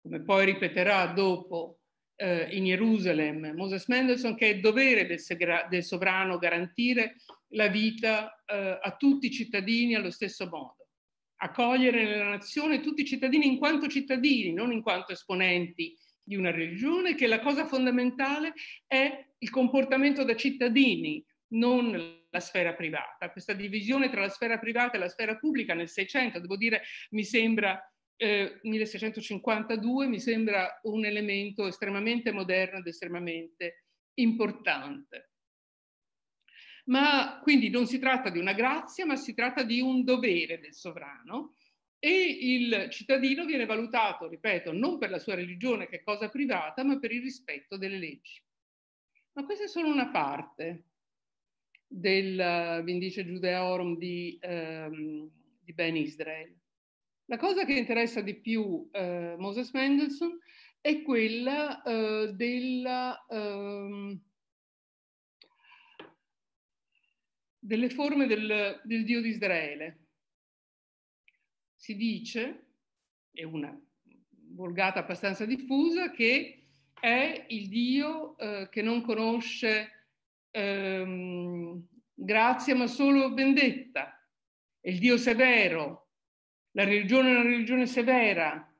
come poi ripeterà dopo eh, in Gerusalemme Moses Mendelssohn, che è dovere del, del sovrano garantire la vita eh, a tutti i cittadini allo stesso modo, accogliere nella nazione tutti i cittadini in quanto cittadini, non in quanto esponenti di una religione, che la cosa fondamentale è il comportamento da cittadini, non la sfera privata. Questa divisione tra la sfera privata e la sfera pubblica nel Seicento, devo dire, mi sembra eh, 1652 mi sembra un elemento estremamente moderno ed estremamente importante. Ma quindi non si tratta di una grazia, ma si tratta di un dovere del sovrano e il cittadino viene valutato, ripeto, non per la sua religione che è cosa privata, ma per il rispetto delle leggi. Ma questa è solo una parte del Vindice Giudeorum di, ehm, di Ben Israel. La cosa che interessa di più eh, Moses Mendelssohn è quella eh, della, ehm, delle forme del, del, Dio di Israele. Si dice, è una volgata abbastanza diffusa, che è il Dio eh, che non conosce ehm, grazia ma solo vendetta, è il Dio severo, la religione è una religione severa,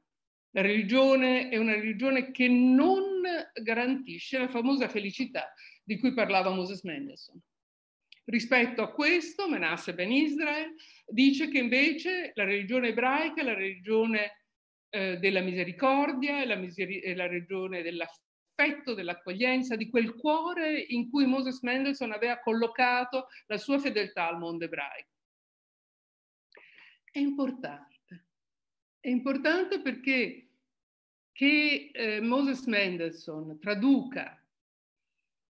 la religione è una religione che non garantisce la famosa felicità di cui parlava Moses Mendelssohn. Rispetto a questo, Menasse Ben Israel dice che invece la religione ebraica è la religione eh, della misericordia, è la, miseri- è la religione della dell'affetto, dell'accoglienza, di quel cuore in cui Moses Mendelssohn aveva collocato la sua fedeltà al mondo ebraico. È importante. È importante perché che eh, Moses Mendelssohn traduca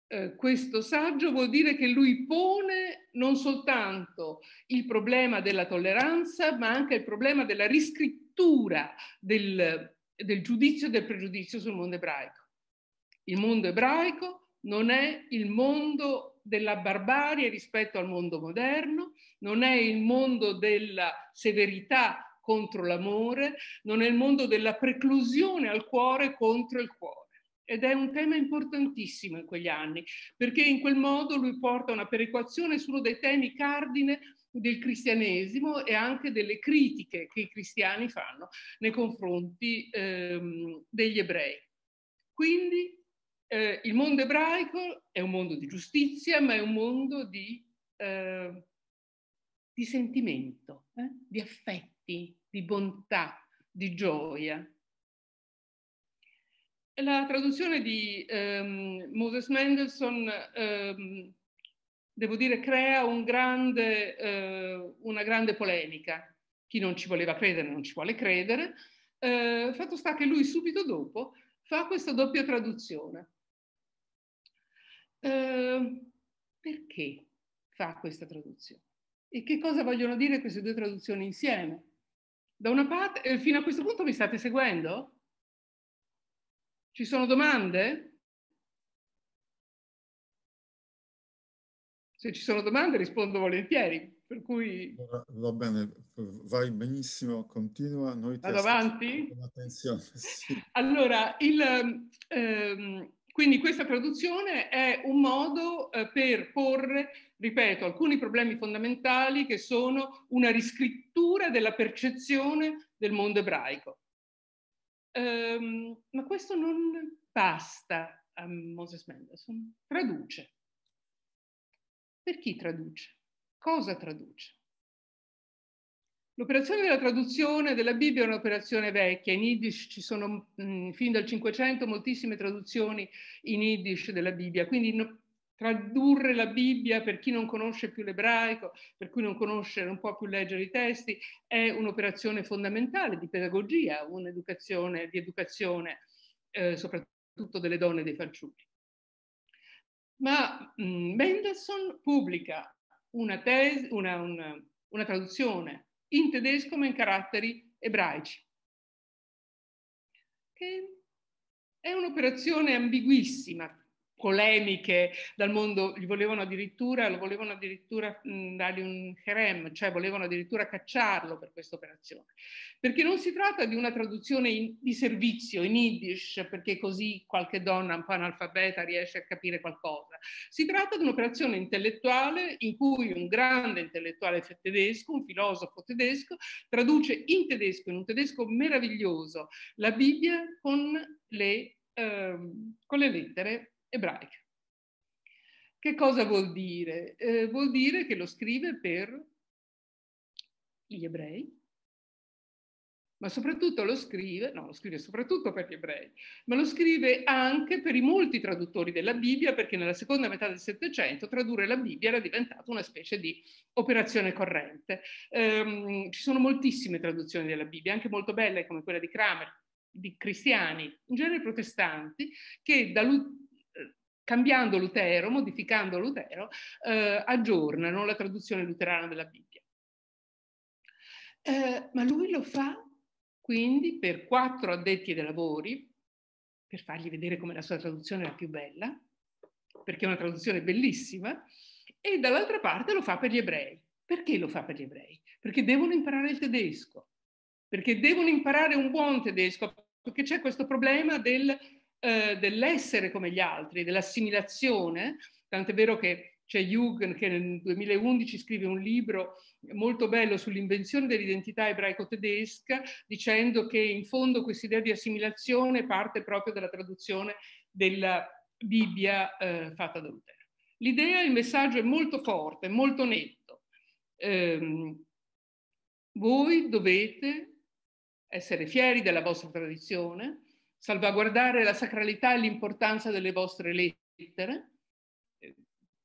eh, questo saggio vuol dire che lui pone non soltanto il problema della tolleranza, ma anche il problema della riscrittura del, del giudizio e del pregiudizio sul mondo ebraico. Il mondo ebraico non è il mondo della barbarie rispetto al mondo moderno, non è il mondo della severità contro l'amore, non è il mondo della preclusione al cuore contro il cuore ed è un tema importantissimo in quegli anni, perché in quel modo lui porta una perequazione su uno dei temi cardine del cristianesimo e anche delle critiche che i cristiani fanno nei confronti ehm, degli ebrei. Quindi eh, il mondo ebraico è un mondo di giustizia, ma è un mondo di, eh, di sentimento, eh? di affetti, di bontà, di gioia. La traduzione di um, Moses Mendelssohn, um, devo dire, crea un grande, uh, una grande polemica. Chi non ci voleva credere non ci vuole credere. Uh, fatto sta che lui subito dopo fa questa doppia traduzione. Uh, perché fa questa traduzione? E che cosa vogliono dire queste due traduzioni insieme? Da una parte, eh, fino a questo punto mi state seguendo? Ci sono domande? Se ci sono domande rispondo volentieri, per cui... Va bene, vai benissimo, continua. Noi Vado avanti? Attenzione, sì. Allora, il, ehm, quindi questa traduzione è un modo eh, per porre, ripeto, alcuni problemi fondamentali che sono una riscrittura della percezione del mondo ebraico. Um, ma questo non basta a Moses Mendelssohn, traduce. Per chi traduce? Cosa traduce? L'operazione della traduzione della Bibbia è un'operazione vecchia, in Yiddish ci sono mh, fin dal Cinquecento moltissime traduzioni in Yiddish della Bibbia, quindi no, tradurre la Bibbia per chi non conosce più l'ebraico, per cui non conosce, non può più leggere i testi, è un'operazione fondamentale di pedagogia, un'educazione, di educazione eh, soprattutto delle donne e dei fanciulli. Ma mh, mm, Mendelssohn pubblica una, tesi, una, una, una traduzione in tedesco ma in caratteri ebraici, che è un'operazione ambiguissima, polemiche dal mondo, gli volevano addirittura, lo volevano addirittura dargli un herem, cioè volevano addirittura cacciarlo per questa operazione. Perché non si tratta di una traduzione in, di servizio in Yiddish, perché così qualche donna un po' analfabeta riesce a capire qualcosa. Si tratta di un'operazione intellettuale in cui un grande intellettuale tedesco, un filosofo tedesco, traduce in tedesco, in un tedesco meraviglioso, la Bibbia con le, ehm, con le lettere ebraica. Che cosa vuol dire? Eh, vuol dire che lo scrive per gli ebrei, ma soprattutto lo scrive, no, lo scrive soprattutto per gli ebrei, ma lo scrive anche per i molti traduttori della Bibbia, perché nella seconda metà del Settecento tradurre la Bibbia era diventata una specie di operazione corrente. Um, ci sono moltissime traduzioni della Bibbia, anche molto belle come quella di Kramer, di cristiani, in genere protestanti, che da, cambiando Lutero, modificando Lutero, eh, aggiornano la traduzione luterana della Bibbia. Eh, ma lui lo fa quindi per quattro addetti ai lavori, per fargli vedere come la sua traduzione è la più bella, perché è una traduzione bellissima, e dall'altra parte lo fa per gli ebrei. Perché lo fa per gli ebrei? Perché devono imparare il tedesco, perché devono imparare un buon tedesco, perché c'è questo problema del eh, dell'essere come gli altri, dell'assimilazione, tant'è vero che c'è Jugend che nel 2011 scrive un libro molto bello sull'invenzione dell'identità ebraico-tedesca, dicendo che in fondo questa idea di assimilazione parte proprio dalla traduzione della Bibbia eh, fatta da Lutero. L'idea, il messaggio è molto forte, molto netto. Eh, voi dovete essere fieri della vostra tradizione, salvaguardare la sacralità e l'importanza delle vostre lettere. Eh,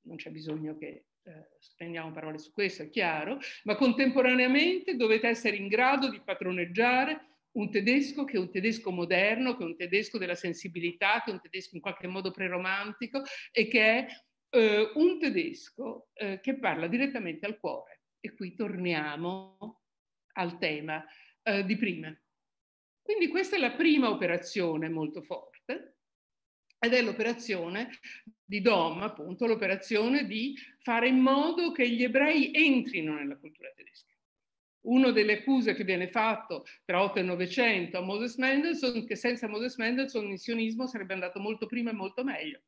non c'è bisogno che eh, spendiamo parole su questo, è chiaro, ma contemporaneamente dovete essere in grado di padroneggiare un tedesco che è un tedesco moderno, che è un tedesco della sensibilità, che è un tedesco in qualche modo preromantico e che è eh, un tedesco eh, che parla direttamente al cuore. E qui torniamo al tema eh, di prima. Quindi questa è la prima operazione molto forte ed è l'operazione di Dom, appunto, l'operazione di fare in modo che gli ebrei entrino nella cultura tedesca. Una delle accuse che viene fatto tra 8 e 900 a Moses Mendelssohn che senza Moses Mendelssohn il sionismo sarebbe andato molto prima e molto meglio.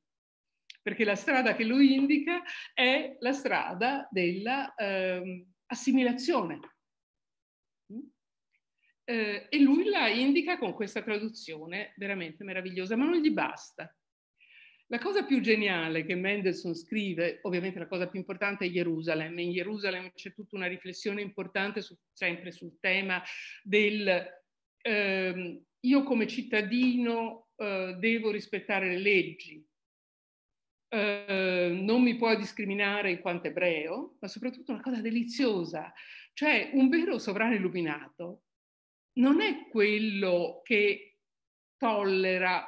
Perché la strada che lui indica è la strada dell'assimilazione. Ehm, uh, eh, e lui la indica con questa traduzione veramente meravigliosa, ma non gli basta. La cosa più geniale che Mendelssohn scrive, ovviamente la cosa più importante è Gerusalemme. In Gerusalemme c'è tutta una riflessione importante su, sempre sul tema del eh, io come cittadino eh, devo rispettare le leggi, eh, non mi può discriminare in quanto ebreo, ma soprattutto una cosa deliziosa, cioè un vero sovrano illuminato non è quello che tollera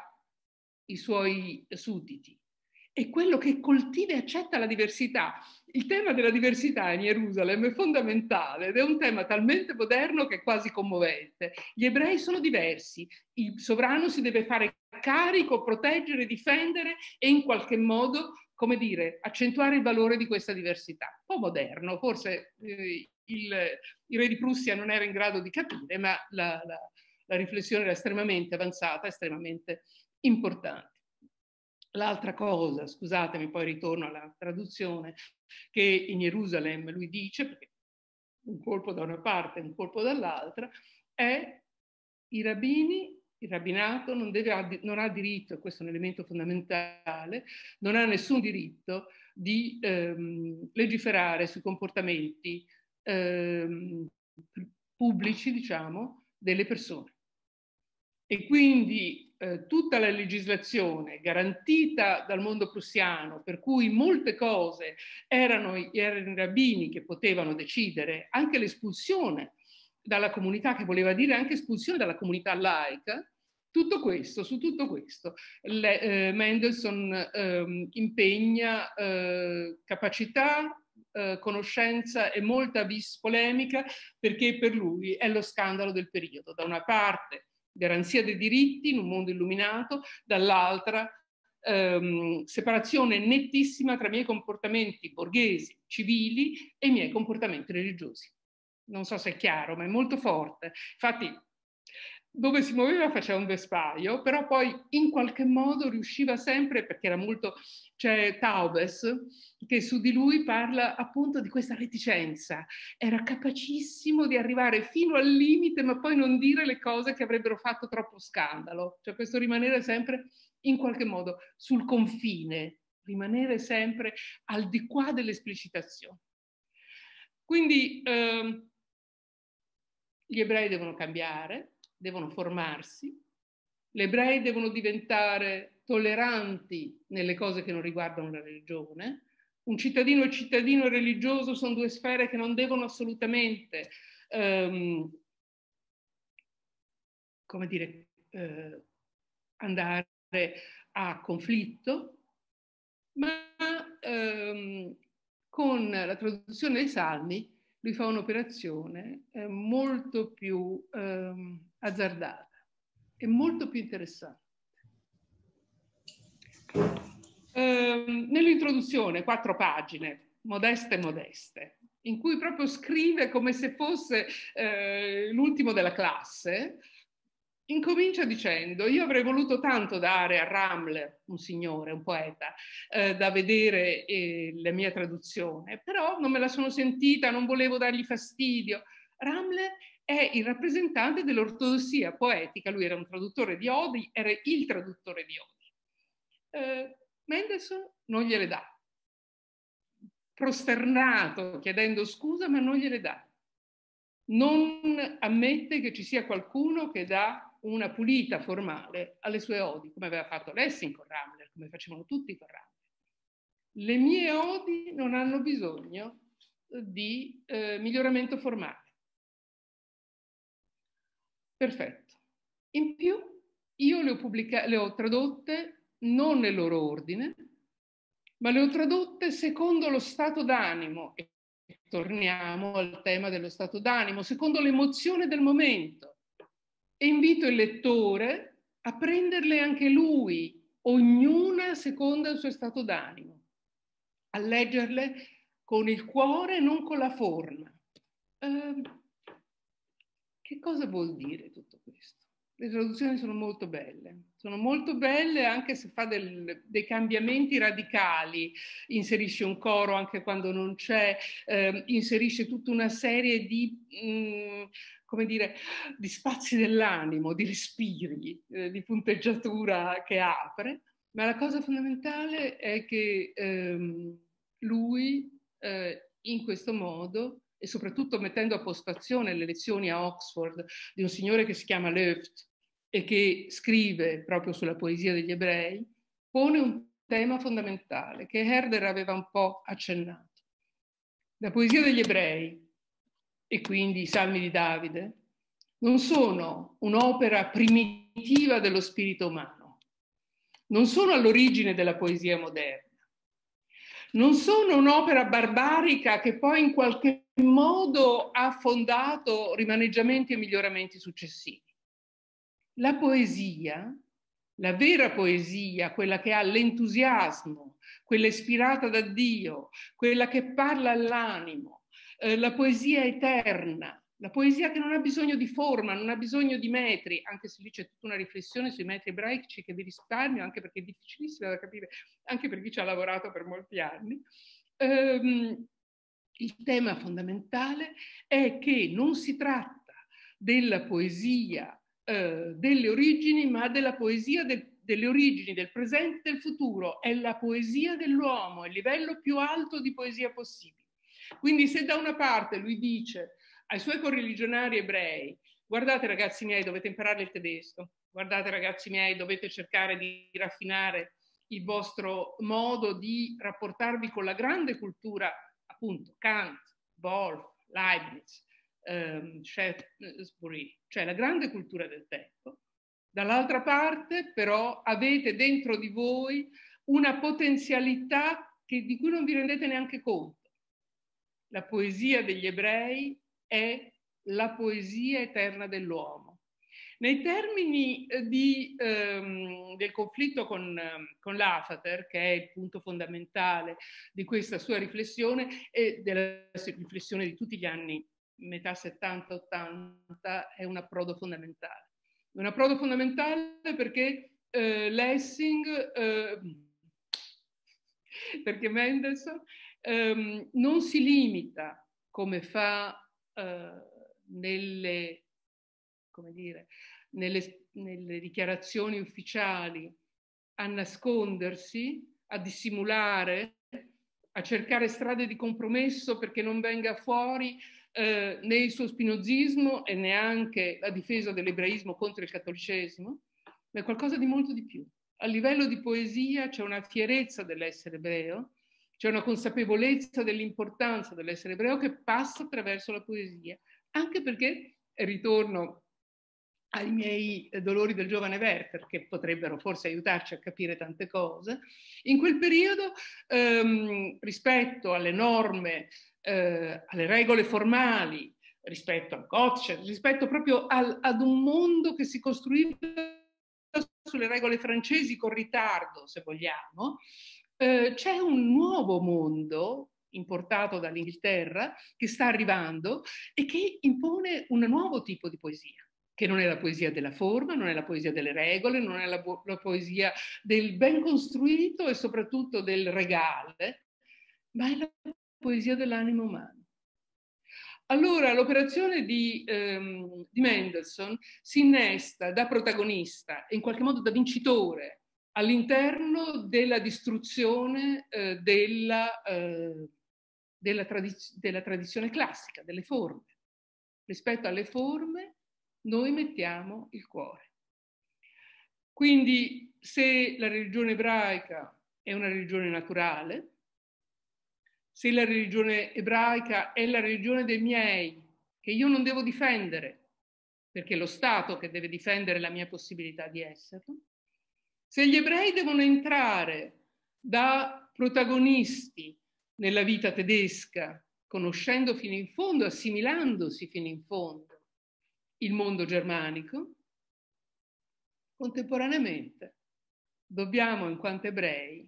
i suoi sudditi. È quello che coltiva e accetta la diversità. Il tema della diversità in Gerusalemme è fondamentale ed è un tema talmente moderno che è quasi commovente. Gli ebrei sono diversi, il sovrano si deve fare carico, proteggere, difendere e in qualche modo, come dire, accentuare il valore di questa diversità. Un po' moderno, forse eh, il, il, re di Prussia non era in grado di capire, ma la, la, la riflessione era estremamente avanzata, estremamente importanti. L'altra cosa, scusatemi, poi ritorno alla traduzione, che in Gerusalemme lui dice, perché un colpo da una parte e un colpo dall'altra, è i rabbini, il rabbinato non, deve, non ha diritto, questo è un elemento fondamentale, non ha nessun diritto di ehm, legiferare sui comportamenti ehm, pubblici, diciamo, delle persone. E quindi eh, tutta la legislazione garantita dal mondo prussiano, per cui molte cose erano, erano i rabbini che potevano decidere, anche l'espulsione dalla comunità, che voleva dire anche espulsione dalla comunità laica, tutto questo, su tutto questo, le, eh, Mendelssohn eh, impegna eh, capacità, eh, conoscenza e molta vis polemica perché per lui è lo scandalo del periodo. Da una parte garanzia dei diritti in un mondo illuminato, dall'altra ehm, separazione nettissima tra i miei comportamenti borghesi, civili e i miei comportamenti religiosi. Non so se è chiaro, ma è molto forte. Infatti, dove si muoveva faceva un vespaio, però poi in qualche modo riusciva sempre, perché era molto, c'è Taubes, che su di lui parla appunto di questa reticenza. Era capacissimo di arrivare fino al limite, ma poi non dire le cose che avrebbero fatto troppo scandalo. Cioè questo rimanere sempre in qualche modo sul confine, rimanere sempre al di qua dell'esplicitazione. Quindi eh, gli ebrei devono cambiare, devono formarsi, gli ebrei devono diventare tolleranti nelle cose che non riguardano la religione, un cittadino e cittadino religioso sono due sfere che non devono assolutamente, um, come dire, uh, andare a conflitto, ma um, con la traduzione dei salmi lui fa un'operazione eh, molto più um, azzardata e molto più interessante. Eh, nell'introduzione, quattro pagine, modeste modeste, in cui proprio scrive come se fosse eh, l'ultimo della classe, incomincia dicendo io avrei voluto tanto dare a Ramler, un signore, un poeta, eh, da vedere eh, la mia traduzione, però non me la sono sentita, non volevo dargli fastidio. Ramler è il rappresentante dell'ortodossia poetica, lui era un traduttore di odi, era il traduttore di odi. Eh, Mendelssohn non gliele dà, prosternato, chiedendo scusa, ma non gliele dà. Non ammette che ci sia qualcuno che dà una pulita formale alle sue odi, come aveva fatto Lessing con Ramler, come facevano tutti con Ramler. Le mie odi non hanno bisogno di eh, miglioramento formale. Perfetto. In più, io le ho, pubblica- le ho tradotte non nel loro ordine, ma le ho tradotte secondo lo stato d'animo. E torniamo al tema dello stato d'animo, secondo l'emozione del momento. E invito il lettore a prenderle anche lui, ognuna secondo il suo stato d'animo, a leggerle con il cuore non con la forma. Eh, che cosa vuol dire tutto questo? Le traduzioni sono molto belle, sono molto belle anche se fa del, dei cambiamenti radicali, inserisce un coro anche quando non c'è, eh, inserisce tutta una serie di, mh, mm, come dire, di spazi dell'animo, di respiri, eh, di punteggiatura che apre, ma la cosa fondamentale è che ehm, lui eh, in questo modo e soprattutto mettendo a postazione le lezioni a Oxford di un signore che si chiama Leuft e che scrive proprio sulla poesia degli ebrei, pone un tema fondamentale che Herder aveva un po' accennato. La poesia degli ebrei, e quindi i salmi di Davide, non sono un'opera primitiva dello spirito umano, non sono all'origine della poesia moderna non sono un'opera barbarica che poi in qualche modo ha fondato rimaneggiamenti e miglioramenti successivi. La poesia, la vera poesia, quella che ha l'entusiasmo, quella ispirata da Dio, quella che parla all'animo, eh, la poesia eterna, la poesia che non ha bisogno di forma, non ha bisogno di metri, anche se lì c'è tutta una riflessione sui metri ebraici che vi risparmio, anche perché è difficilissima da capire, anche per chi ci ha lavorato per molti anni. Um, il tema fondamentale è che non si tratta della poesia eh, delle origini, ma della poesia del, delle origini, del presente e del futuro. È la poesia dell'uomo, è il livello più alto di poesia possibile. Quindi se da una parte lui dice ai suoi correligionari ebrei, guardate ragazzi miei, dovete imparare il tedesco, guardate ragazzi miei, dovete cercare di raffinare il vostro modo di rapportarvi con la grande cultura, appunto, Kant, Wolf, Leibniz, um, Shaftesbury, cioè la grande cultura del tempo. Dall'altra parte, però, avete dentro di voi una potenzialità che, di cui non vi rendete neanche conto. La poesia degli ebrei è la poesia eterna dell'uomo. Nei termini eh, di, ehm, del conflitto con, ehm, con l'Afater, che è il punto fondamentale di questa sua riflessione e della riflessione di tutti gli anni metà 70-80, è un approdo fondamentale. Un approdo fondamentale perché eh, Lessing, eh, perché Mendelssohn ehm, non si limita, come fa nelle, dire, nelle, nelle dichiarazioni ufficiali a nascondersi, a dissimulare, a cercare strade di compromesso perché non venga fuori eh, né il suo spinozismo e neanche la difesa dell'ebraismo contro il cattolicesimo, ma è qualcosa di molto di più. A livello di poesia c'è una fierezza dell'essere ebreo c'è una consapevolezza dell'importanza dell'essere ebreo che passa attraverso la poesia, anche perché, ritorno ai miei dolori del giovane Werther, che potrebbero forse aiutarci a capire tante cose, in quel periodo, ehm, rispetto alle norme, eh, alle regole formali, rispetto al Gottsched, rispetto proprio al, ad un mondo che si costruiva sulle regole francesi con ritardo, se vogliamo, eh, c'è un nuovo mondo importato dall'Inghilterra che sta arrivando e che impone un nuovo tipo di poesia che non è la poesia della forma, non è la poesia delle regole, non è la, la poesia del ben costruito e soprattutto del regale, ma è la poesia dell'animo umano. Allora l'operazione di, ehm, di Mendelssohn si innesta da protagonista in qualche modo da vincitore all'interno della distruzione eh, della, eh, della, tradiz- della tradizione classica, delle forme. Rispetto alle forme noi mettiamo il cuore. Quindi se la religione ebraica è una religione naturale, se la religione ebraica è la religione dei miei, che io non devo difendere, perché è lo Stato che deve difendere la mia possibilità di esserlo, se gli ebrei devono entrare da protagonisti nella vita tedesca, conoscendo fino in fondo, assimilandosi fino in fondo il mondo germanico, contemporaneamente dobbiamo, in quanto ebrei,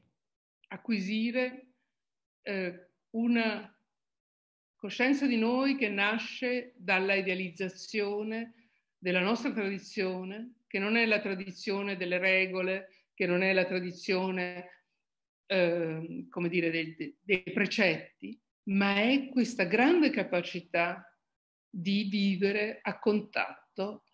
acquisire eh, una coscienza di noi che nasce dalla idealizzazione della nostra tradizione, che non è la tradizione delle regole, che non è la tradizione, eh, come dire, dei, dei precetti, ma è questa grande capacità di vivere a contatto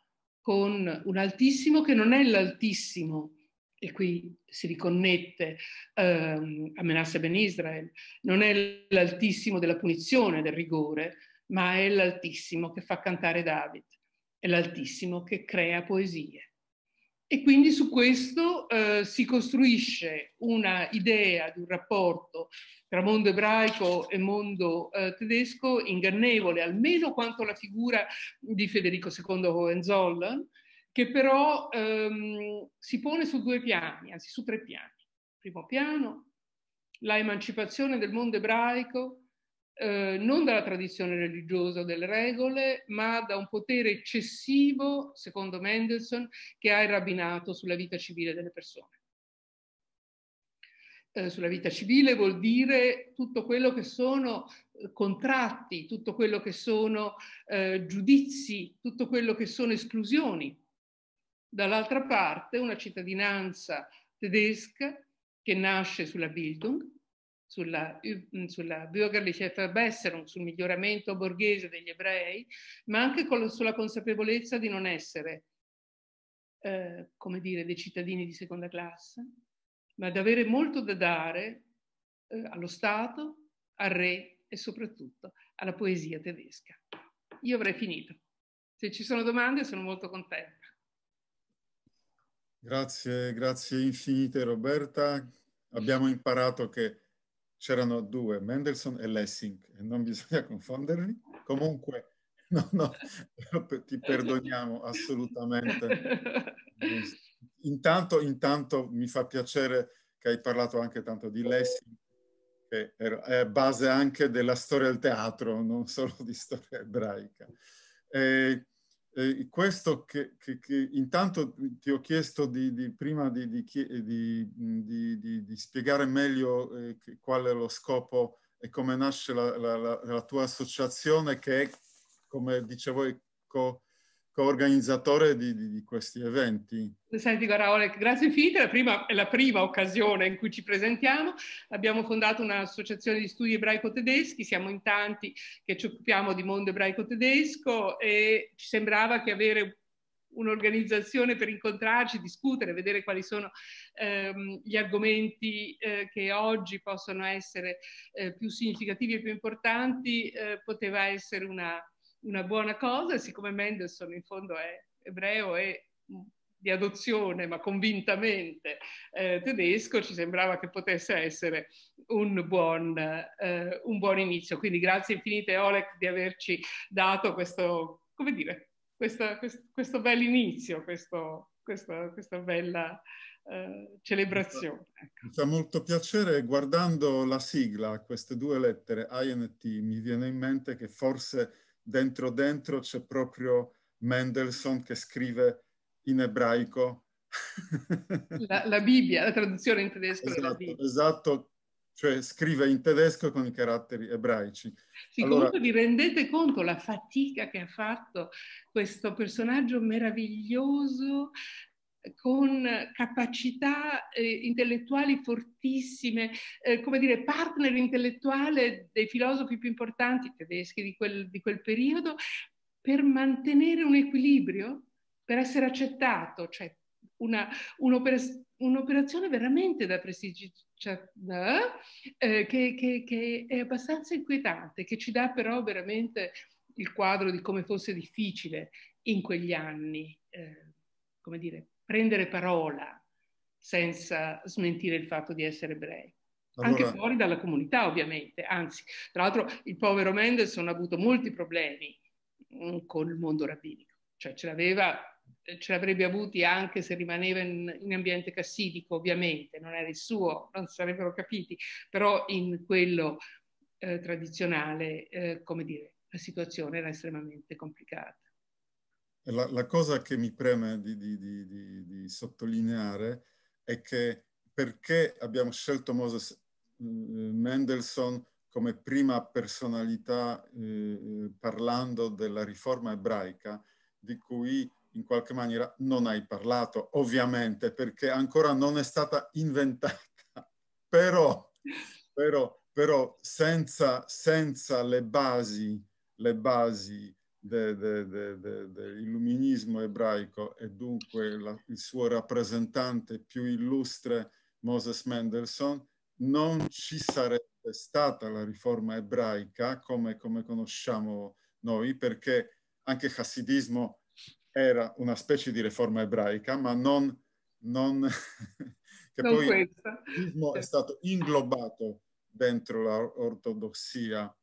con un altissimo che non è l'altissimo, e qui si riconnette ehm, a Menasse Ben Israel, non è l'altissimo della punizione, del rigore, ma è l'altissimo che fa cantare David, è l'altissimo che crea poesie. E quindi su questo eh, si costruisce una idea di un rapporto tra mondo ebraico e mondo eh, tedesco ingannevole, almeno quanto la figura di Federico II Hohenzollern, che però ehm, si pone su due piani, anzi su tre piani. Primo piano, la emancipazione del mondo ebraico eh, non dalla tradizione religiosa delle regole, ma da un potere eccessivo, secondo Mendelssohn, che ha il rabbinato sulla vita civile delle persone. Eh, sulla vita civile vuol dire tutto quello che sono eh, contratti, tutto quello che sono eh, giudizi, tutto quello che sono esclusioni. Dall'altra parte una cittadinanza tedesca che nasce sulla Bildung, sulla, mm, sulla bürgerliche Verbesserung, sul miglioramento borghese degli ebrei, ma anche con, sulla consapevolezza di non essere, eh, come dire, dei cittadini di seconda classe, ma di avere molto da dare eh, allo Stato, al re e soprattutto alla poesia tedesca. Io avrei finito. Se ci sono domande sono molto contenta. Grazie, grazie infinite Roberta. Abbiamo imparato che c'erano due, Mendelssohn e Lessing, e non bisogna confonderli. Comunque, no, no, ti perdoniamo assolutamente. Intanto, intanto mi fa piacere che hai parlato anche tanto di Lessing, che è base anche della storia del teatro, non solo di storia ebraica. E, e questo che, che, che, intanto ti ho chiesto di, di prima di, di, di, spiegare meglio eh, qual è lo scopo e come nasce la, la, la, la tua associazione che è, come dicevo, co, coorganizzatore di, di, di, questi eventi. Senti, guarda grazie infinite, la prima, è la prima occasione in cui ci presentiamo. Abbiamo fondato un'associazione di studi ebraico-tedeschi, siamo in tanti che ci occupiamo di mondo ebraico-tedesco e ci sembrava che avere un'organizzazione per incontrarci, discutere, vedere quali sono ehm, gli argomenti eh, che oggi possono essere eh, più significativi e più importanti, eh, poteva essere una, una buona cosa, siccome Mendelssohn in fondo è ebreo e di adozione, ma convintamente eh, tedesco, ci sembrava che potesse essere un buon, eh, un buon inizio. Quindi grazie infinite Oleg di averci dato questo, come dire, questa, questo, questo bel inizio, questo, questa, questa bella eh, celebrazione. Mi fa molto piacere, guardando la sigla, queste due lettere, INT, mi viene in mente che forse dentro dentro c'è proprio Mendelssohn che scrive in ebraico. La, la Bibbia, la traduzione in tedesco esatto, Esatto, cioè scrive in tedesco con i caratteri ebraici. Sì, allora, comunque vi rendete conto la fatica che ha fatto questo personaggio meraviglioso con capacità eh, intellettuali fortissime, eh, come dire, partner intellettuale dei filosofi più importanti tedeschi di quel, di quel periodo, per mantenere un equilibrio, per essere accettato, cioè una, un'oper- un'operazione veramente da prestigio, eh, che, che, che è abbastanza inquietante, che ci dà però veramente il quadro di come fosse difficile in quegli anni, eh, come dire, prendere parola senza smentire il fatto di essere ebrei. Allora... Anche fuori dalla comunità, ovviamente. Anzi, tra l'altro, il povero Mendelssohn ha avuto molti problemi mm, con il mondo rabbinico. Cioè, ce l'aveva ce l'avrebbe avuti anche se rimaneva in, in, ambiente cassidico, ovviamente, non era il suo, non si sarebbero capiti, però in quello eh, tradizionale, eh, come dire, la situazione era estremamente complicata. La, la cosa che mi preme di, di, di, di, sottolineare è che perché abbiamo scelto Moses mm, Mendelssohn come prima personalità eh, parlando della riforma ebraica, di cui in qualche maniera non hai parlato, ovviamente, perché ancora non è stata inventata, però, però, però senza, senza le basi, le basi dell'illuminismo ebraico e dunque la, il suo rappresentante più illustre, Moses Mendelssohn, non ci sarebbe stata la riforma ebraica come, come conosciamo noi, perché anche il Hasidismo era una specie di riforma ebraica, ma non, non che non poi questa. è stato inglobato dentro l'ortodossia.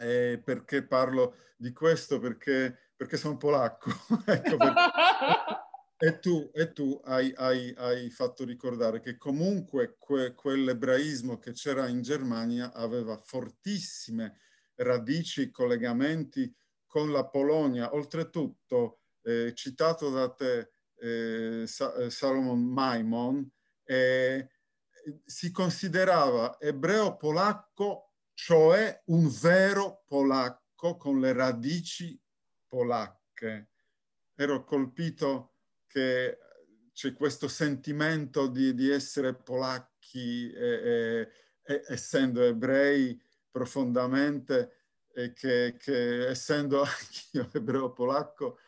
E perché parlo di questo? Perché, perché sono polacco. ecco e tu, e tu hai, hai, hai, fatto ricordare che comunque que, quell'ebraismo che c'era in Germania aveva fortissime radici, collegamenti con la Polonia. Oltretutto, eh, citato da te eh, eh Salomon Maimon, eh, si considerava ebreo polacco, cioè un vero polacco con le radici polacche. Ero colpito che c'è questo sentimento di, di essere polacchi e, e, essendo ebrei profondamente e che, che essendo anch'io ebreo polacco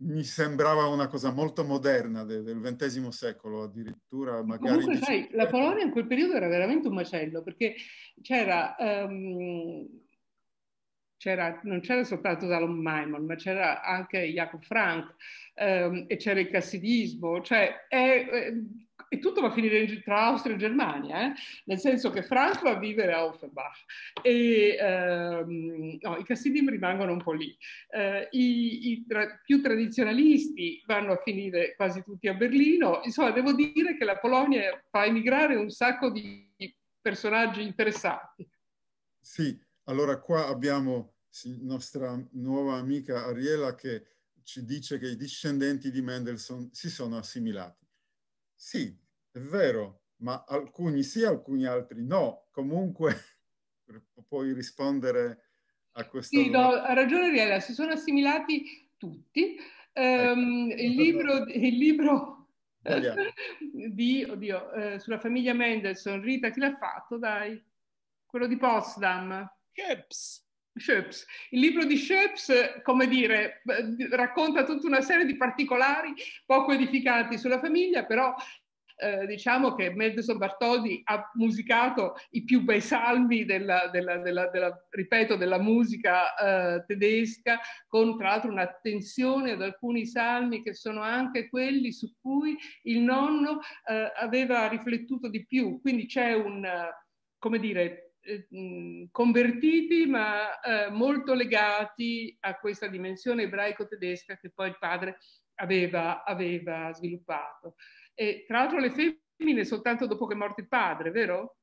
mi sembrava una cosa molto moderna de, del XX secolo, addirittura magari... Comunque, sai, la Polonia in quel periodo era veramente un macello, perché c'era... Um, c'era non c'era soltanto Salom Maimon, ma c'era anche Jacob Frank um, e c'era il cassidismo, cioè è, è, e tutto va a finire tra Austria e Germania, eh? nel senso che Frank va a vivere a Offenbach e ehm, no, i Cassidim rimangono un po' lì. Eh, I, i tra, più tradizionalisti vanno a finire quasi tutti a Berlino. Insomma, devo dire che la Polonia fa emigrare un sacco di personaggi interessanti. Sì, allora qua abbiamo nostra nuova amica Ariela che ci dice che i discendenti di Mendelssohn si sono assimilati. Sì, è vero, ma alcuni sì, alcuni altri no. Comunque puoi rispondere a questo. Sì, no, ha ragione Riela, si sono assimilati tutti. Um, il, libro, il libro di, oddio, eh, sulla famiglia Mendelssohn, Rita chi l'ha fatto? Dai, quello di Potsdam. Schöps. Schöps. Il libro di Schöps, come dire, racconta tutta una serie di particolari poco edificanti sulla famiglia, però eh, diciamo che Mendelssohn Bartholdi ha musicato i più bei salmi della, della, della, della ripeto, della musica eh, tedesca, con tra l'altro un'attenzione ad alcuni salmi che sono anche quelli su cui il nonno eh, aveva riflettuto di più. Quindi c'è un, come dire, convertiti ma eh, molto legati a questa dimensione ebraico-tedesca che poi il padre aveva, aveva sviluppato. E tra l'altro le femmine soltanto dopo che è morto il padre, vero?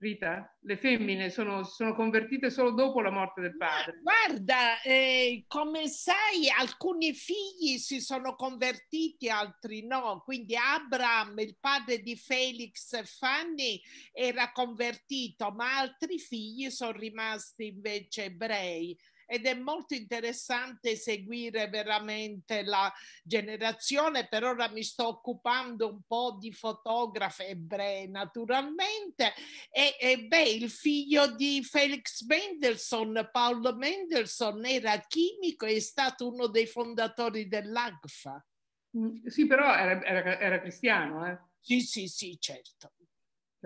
Rita, le femmine sono, sono, convertite solo dopo la morte del padre. Guarda, eh, come sai, alcuni figli si sono convertiti, altri no. Quindi Abraham, il padre di Felix e Fanny, era convertito, ma altri figli sono rimasti invece ebrei ed è molto interessante seguire veramente la generazione. Per ora mi sto occupando un po' di fotografe ebree naturalmente e, e beh, il figlio di Felix Mendelssohn, Paolo Mendelssohn, era chimico e è stato uno dei fondatori dell'AGFA. Mm, sì, però era, era, era cristiano, eh? Sì, sì, sì, certo.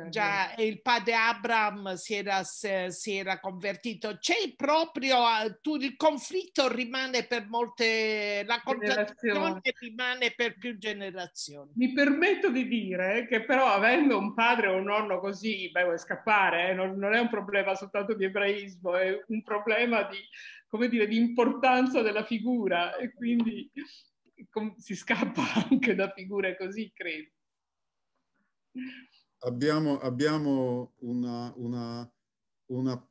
Già, il padre Abraham si era, si era convertito. C'è proprio eh, tu, il conflitto rimane per molte, la contraddizione rimane per più generazioni. Mi permetto di dire che però avendo un padre o un nonno così, beh, vuoi scappare, eh? non, non, è un problema soltanto di ebraismo, è un problema di, come dire, di importanza della figura e quindi si scappa anche da figure così, credo abbiamo, abbiamo una, una, una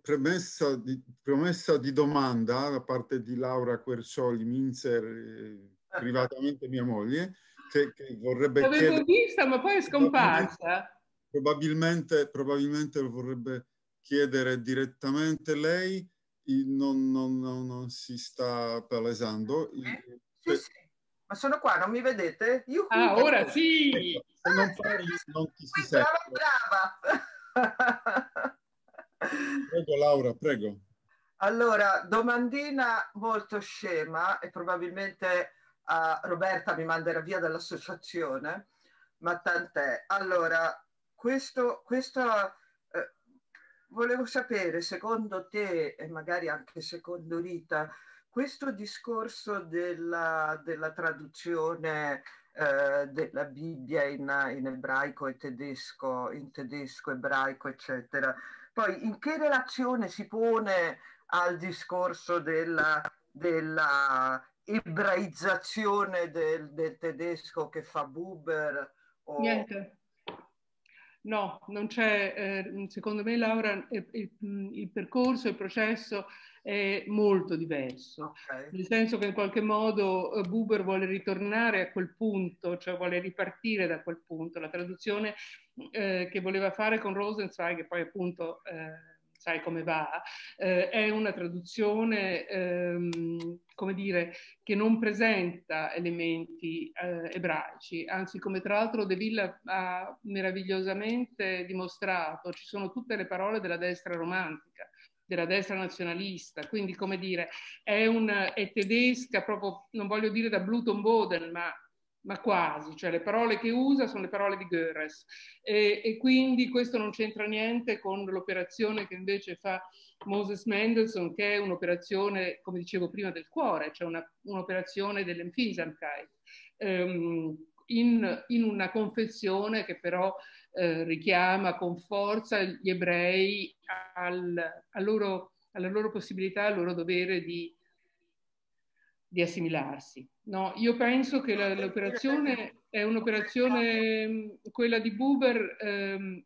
premessa, di, promessa di domanda da parte di Laura Quercioli Minzer, eh, privatamente mia moglie, che, che vorrebbe L'avevo chiedere... vista, ma poi è scomparsa. Probabilmente, probabilmente lo vorrebbe chiedere direttamente lei, non, non, non, non si sta palesando. Eh? Sì, sì. Ma sono qua, non mi vedete? Yuhu, ah, ora sì! Se non parli non ti si sente. Brava, brava! prego Laura, prego. Allora, domandina molto scema e probabilmente uh, Roberta mi manderà via dall'associazione, ma tant'è. Allora, questo, questo eh, volevo sapere, secondo te e magari anche secondo Rita, questo discorso della, della traduzione eh, della Bibbia in, in, ebraico e tedesco, in tedesco, ebraico, eccetera, poi in che relazione si pone al discorso della, della ebraizzazione del, del, tedesco che fa Buber? O... Niente. No, non c'è, eh, secondo me Laura, il, il, il percorso, il processo è molto diverso, okay. nel senso che in qualche modo eh, Buber vuole ritornare a quel punto, cioè vuole ripartire da quel punto. La traduzione eh, che voleva fare con Rosenzweig, che poi appunto eh, sai come va, eh, è una traduzione, ehm, come dire, che non presenta elementi eh, ebraici, anzi come tra l'altro De Villa ha meravigliosamente dimostrato, ci sono tutte le parole della destra romantica della destra nazionalista, quindi come dire, è, un, è tedesca proprio, non voglio dire da Bluton Boden, ma, ma, quasi, cioè le parole che usa sono le parole di Goeres e, e quindi questo non c'entra niente con l'operazione che invece fa Moses Mendelssohn, che è un'operazione, come dicevo prima, del cuore, cioè una, un'operazione dell'Empfindsamkeit. Um, in, in, una confessione che però eh, richiama con forza gli ebrei al, al loro, alla loro possibilità, al loro dovere di, di assimilarsi. No, io penso che la, l'operazione è un'operazione, quella di Buber ehm,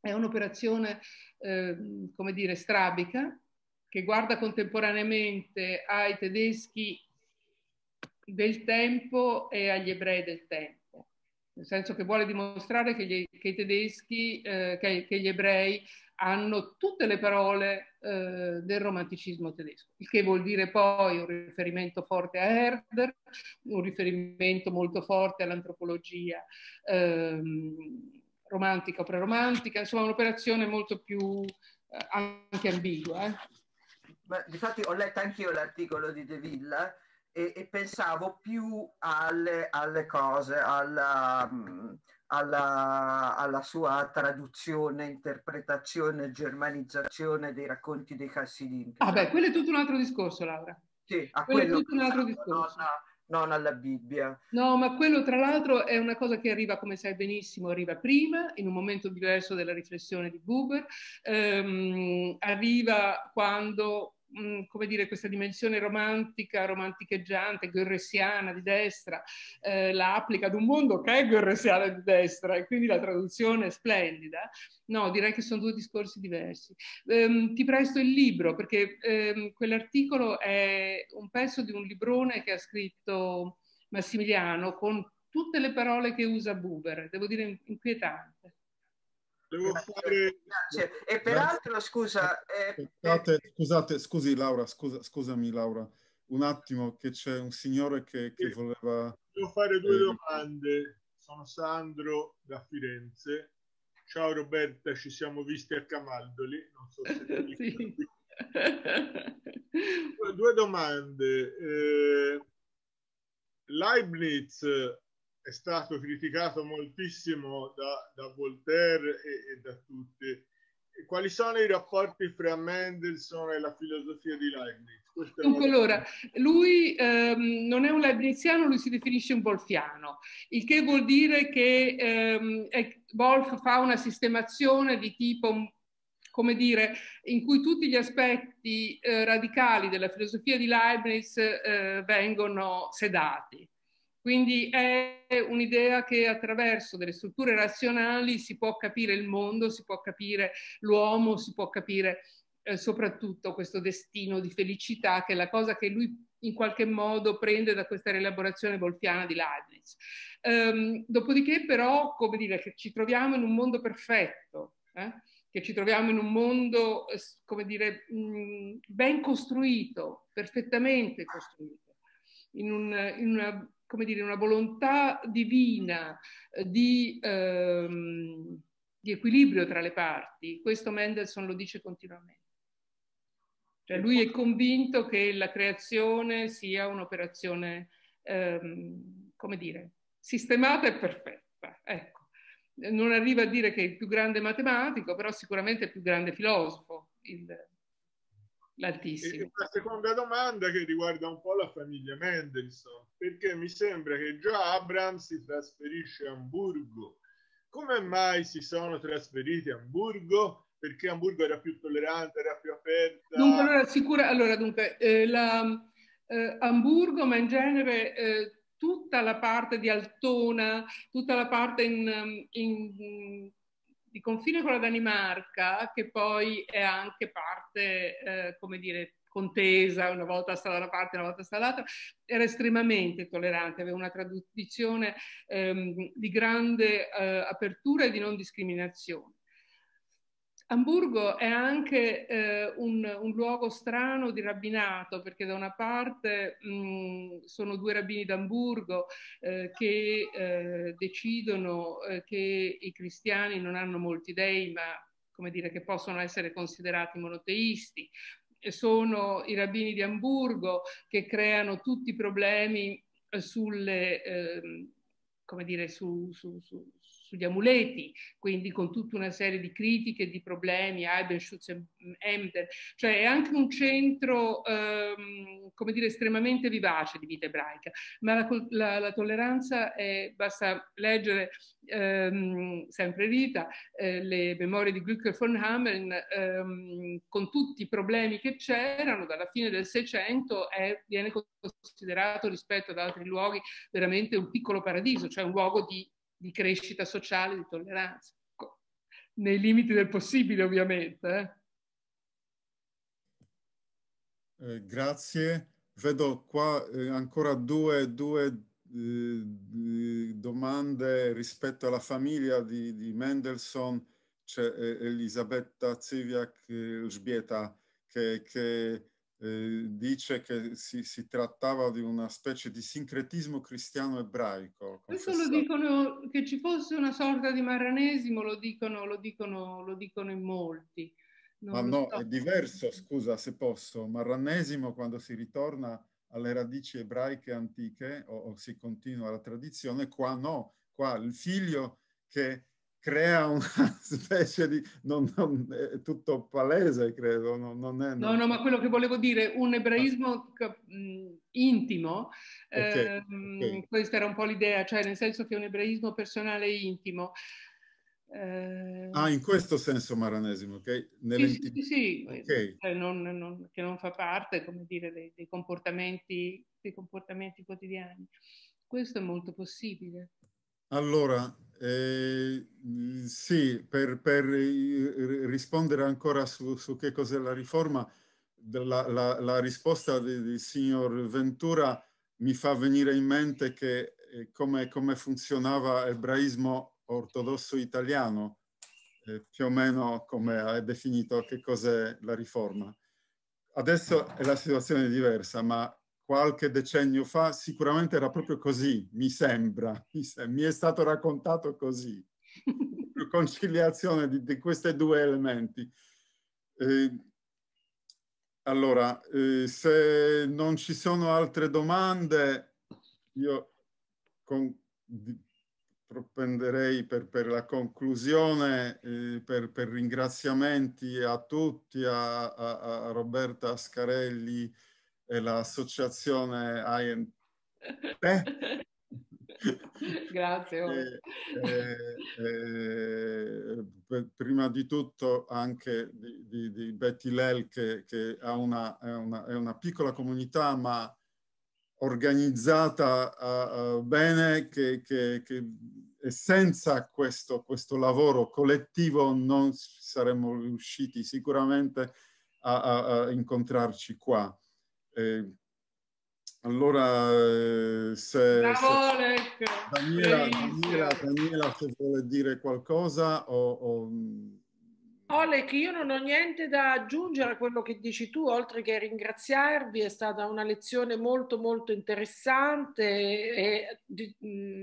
è un'operazione, ehm, come dire, strabica, che guarda contemporaneamente ai tedeschi del tempo e agli ebrei del tempo nel senso che vuole dimostrare che, gli, che i tedeschi, eh, che, che, gli ebrei hanno tutte le parole eh, del romanticismo tedesco, il che vuol dire poi un riferimento forte a Herder, un riferimento molto forte all'antropologia ehm, romantica o preromantica, insomma un'operazione molto più eh, anche ambigua. Eh. Beh, difatti ho letto anch'io l'articolo di De Villa e, e pensavo più alle, alle cose, alla, alla, alla, sua traduzione, interpretazione, germanizzazione dei racconti dei Chassidim. Ah beh, quello è tutto un altro discorso, Laura. Sì, a quello, quello è tutto un altro discorso. Non, non alla Bibbia. No, ma quello tra l'altro è una cosa che arriva, come sai benissimo, arriva prima, in un momento diverso della riflessione di Buber, ehm, arriva quando Mm, come dire, questa dimensione romantica, romanticheggiante, guerresiana di destra, eh, la applica ad un mondo che è guerresiano di destra e quindi la traduzione è splendida. No, direi che sono due discorsi diversi. Um, ti presto il libro perché um, quell'articolo è un pezzo di un librone che ha scritto Massimiliano con tutte le parole che usa Buber, devo dire inquietante. Devo fare... E peraltro, scusa... Eh... Scusate, scusate, scusi Laura, scusa, scusami Laura, un attimo che c'è un signore che, che voleva... Devo fare due eh... domande. Sono Sandro da Firenze. Ciao Roberta, ci siamo visti a Camaldoli. Non so se sì. Due domande. Eh, Leibniz è stato criticato moltissimo da, da Voltaire e, e, da tutti. quali sono i rapporti fra Mendelssohn e la filosofia di Leibniz? Dunque, allora, lui ehm, non è un leibniziano, lui si definisce un wolfiano, il che vuol dire che ehm, Wolf fa una sistemazione di tipo come dire, in cui tutti gli aspetti eh, radicali della filosofia di Leibniz eh, vengono sedati. Quindi è un'idea che attraverso delle strutture razionali si può capire il mondo, si può capire l'uomo, si può capire eh, soprattutto questo destino di felicità, che è la cosa che lui in qualche modo prende da questa rielaborazione wolfiana di Leibniz. Um, dopodiché però, come dire, che ci troviamo in un mondo perfetto, eh? che ci troviamo in un mondo, eh, come dire, mh, ben costruito, perfettamente costruito, in, un, in una, come dire, una volontà divina eh, di, ehm, di equilibrio tra le parti. Questo Mendelssohn lo dice continuamente. Cioè lui è convinto che la creazione sia un'operazione, ehm, come dire, sistemata e perfetta. Ecco non arriva a dire che è il più grande matematico, però sicuramente è il più grande filosofo, il, l'altissimo. E la seconda domanda che riguarda un po' la famiglia Mendelssohn, perché mi sembra che già Abraham si trasferisce a Hamburgo. Come mai si sono trasferiti a Hamburgo? Perché Hamburgo era più tollerante, era più aperta? Dunque, allora, sicura, allora, dunque, eh, la, eh, Hamburgo, ma in genere eh, tutta la parte di Altona, tutta la parte in, in, di confine con la Danimarca, che poi è anche parte, eh, come dire, contesa, una volta sta da una parte, una volta sta dall'altra, era estremamente tollerante, aveva una tradizione ehm, di grande eh, apertura e di non discriminazione. Amburgo è anche eh, un, un, luogo strano di rabbinato perché da una parte mh, sono due rabbini d'Amburgo eh, che eh, decidono eh, che i cristiani non hanno molti dei ma come dire che possono essere considerati monoteisti. E sono i rabbini di Amburgo che creano tutti i problemi sulle, ehm, come dire, su, su, su, sugli amuleti, quindi con tutta una serie di critiche, di problemi, Eibenschutz e Emden, cioè è anche un centro, ehm, come dire, estremamente vivace di vita ebraica, ma la, la, la tolleranza è, basta leggere ehm, sempre Rita, eh, le memorie di Glücker von Hameln, ehm, con tutti i problemi che c'erano dalla fine del Seicento, viene considerato rispetto ad altri luoghi veramente un piccolo paradiso, cioè un luogo di di crescita sociale, di tolleranza, nei limiti del possibile ovviamente. Eh? Eh, grazie. Vedo qua eh, ancora due, due eh, domande rispetto alla famiglia di, di Mendelssohn. C'è eh, Elisabetta Ziviak Elżbieta che, che eh, dice che si, si, trattava di una specie di sincretismo cristiano-ebraico. Questo lo dicono, che ci fosse una sorta di marranesimo, lo dicono, lo dicono, lo dicono in molti. Non Ma no, so. è diverso, scusa se posso. Marranesimo quando si ritorna alle radici ebraiche antiche o, o si continua la tradizione, qua no, qua il figlio che crea una specie di... Non, non, è tutto palese, credo. Non, non è, no, no, ma quello che volevo dire, un ebraismo mh, intimo, okay, ehm, okay. questa era un po' l'idea, cioè nel senso che un ebraismo personale e intimo. Eh... Ah, in questo senso maranesimo, ok? Sì, sì, sì, sì. Okay. Cioè non, non, che non fa parte, come dire, dei, dei, comportamenti, dei comportamenti quotidiani. Questo è molto possibile. Allora, eh, sì, per, per, rispondere ancora su, su, che cos'è la riforma, la, la, la risposta del signor Ventura mi fa venire in mente che eh, come, come, funzionava ebraismo ortodosso italiano, eh, più o meno come ha definito che cos'è la riforma. Adesso è la situazione diversa, ma qualche decennio fa sicuramente era proprio così, mi sembra, mi, sem mi è stato raccontato così, conciliazione di, di, questi due elementi. Eh, allora, eh, se non ci sono altre domande, io con, propenderei per, per, la conclusione, eh, per, per, ringraziamenti a tutti, a, a, a Roberta Ascarelli e l'associazione AINT. Grazie. Eh, eh, eh, prima di tutto anche di, di, di Betty Lell che, che una, è, una, è, una, piccola comunità ma organizzata uh, bene che, che, che senza questo, questo, lavoro collettivo non saremmo riusciti sicuramente a, a, a incontrarci qua. Eh, allora, eh, se, Bravo, se Daniela, Daniela, Daniela, se vuole dire qualcosa o, o... Oleg, io non ho niente da aggiungere a quello che dici tu, oltre che ringraziarvi, è stata una lezione molto molto interessante e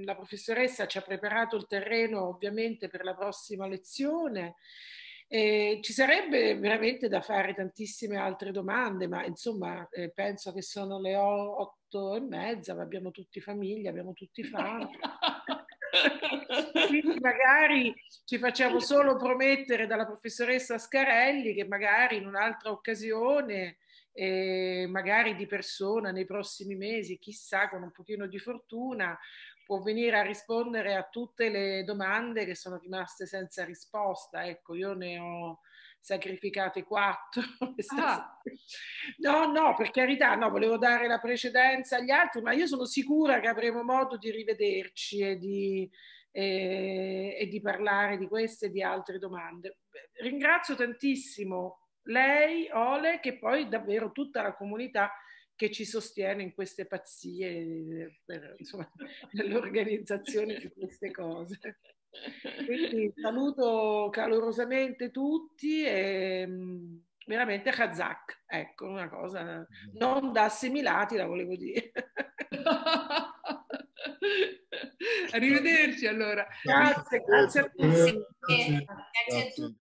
la professoressa ci ha preparato il terreno ovviamente per la prossima lezione eh, ci sarebbe veramente da fare tantissime altre domande, ma insomma eh, penso che sono le otto e mezza, abbiamo tutti famiglia, abbiamo tutti fame. Quindi magari ci facciamo solo promettere dalla professoressa Scarelli che magari in un'altra occasione, eh, magari di persona nei prossimi mesi, chissà, con un pochino di fortuna, può venire a rispondere a tutte le domande che sono rimaste senza risposta. Ecco, io ne ho sacrificate quattro. Ah. No, no, per carità, no, volevo dare la precedenza agli altri, ma io sono sicura che avremo modo di rivederci e di, eh, e di parlare di queste e di altre domande. Ringrazio tantissimo lei, Ole, che poi davvero tutta la comunità che ci sostiene in queste pazzie, per, insomma, nell'organizzazione di queste cose. Quindi saluto calorosamente tutti e mm, veramente Kazak, ecco una cosa non da assimilati, la volevo dire. Arrivederci allora. Grazie, grazie a tutti. Grazie, grazie a tutti.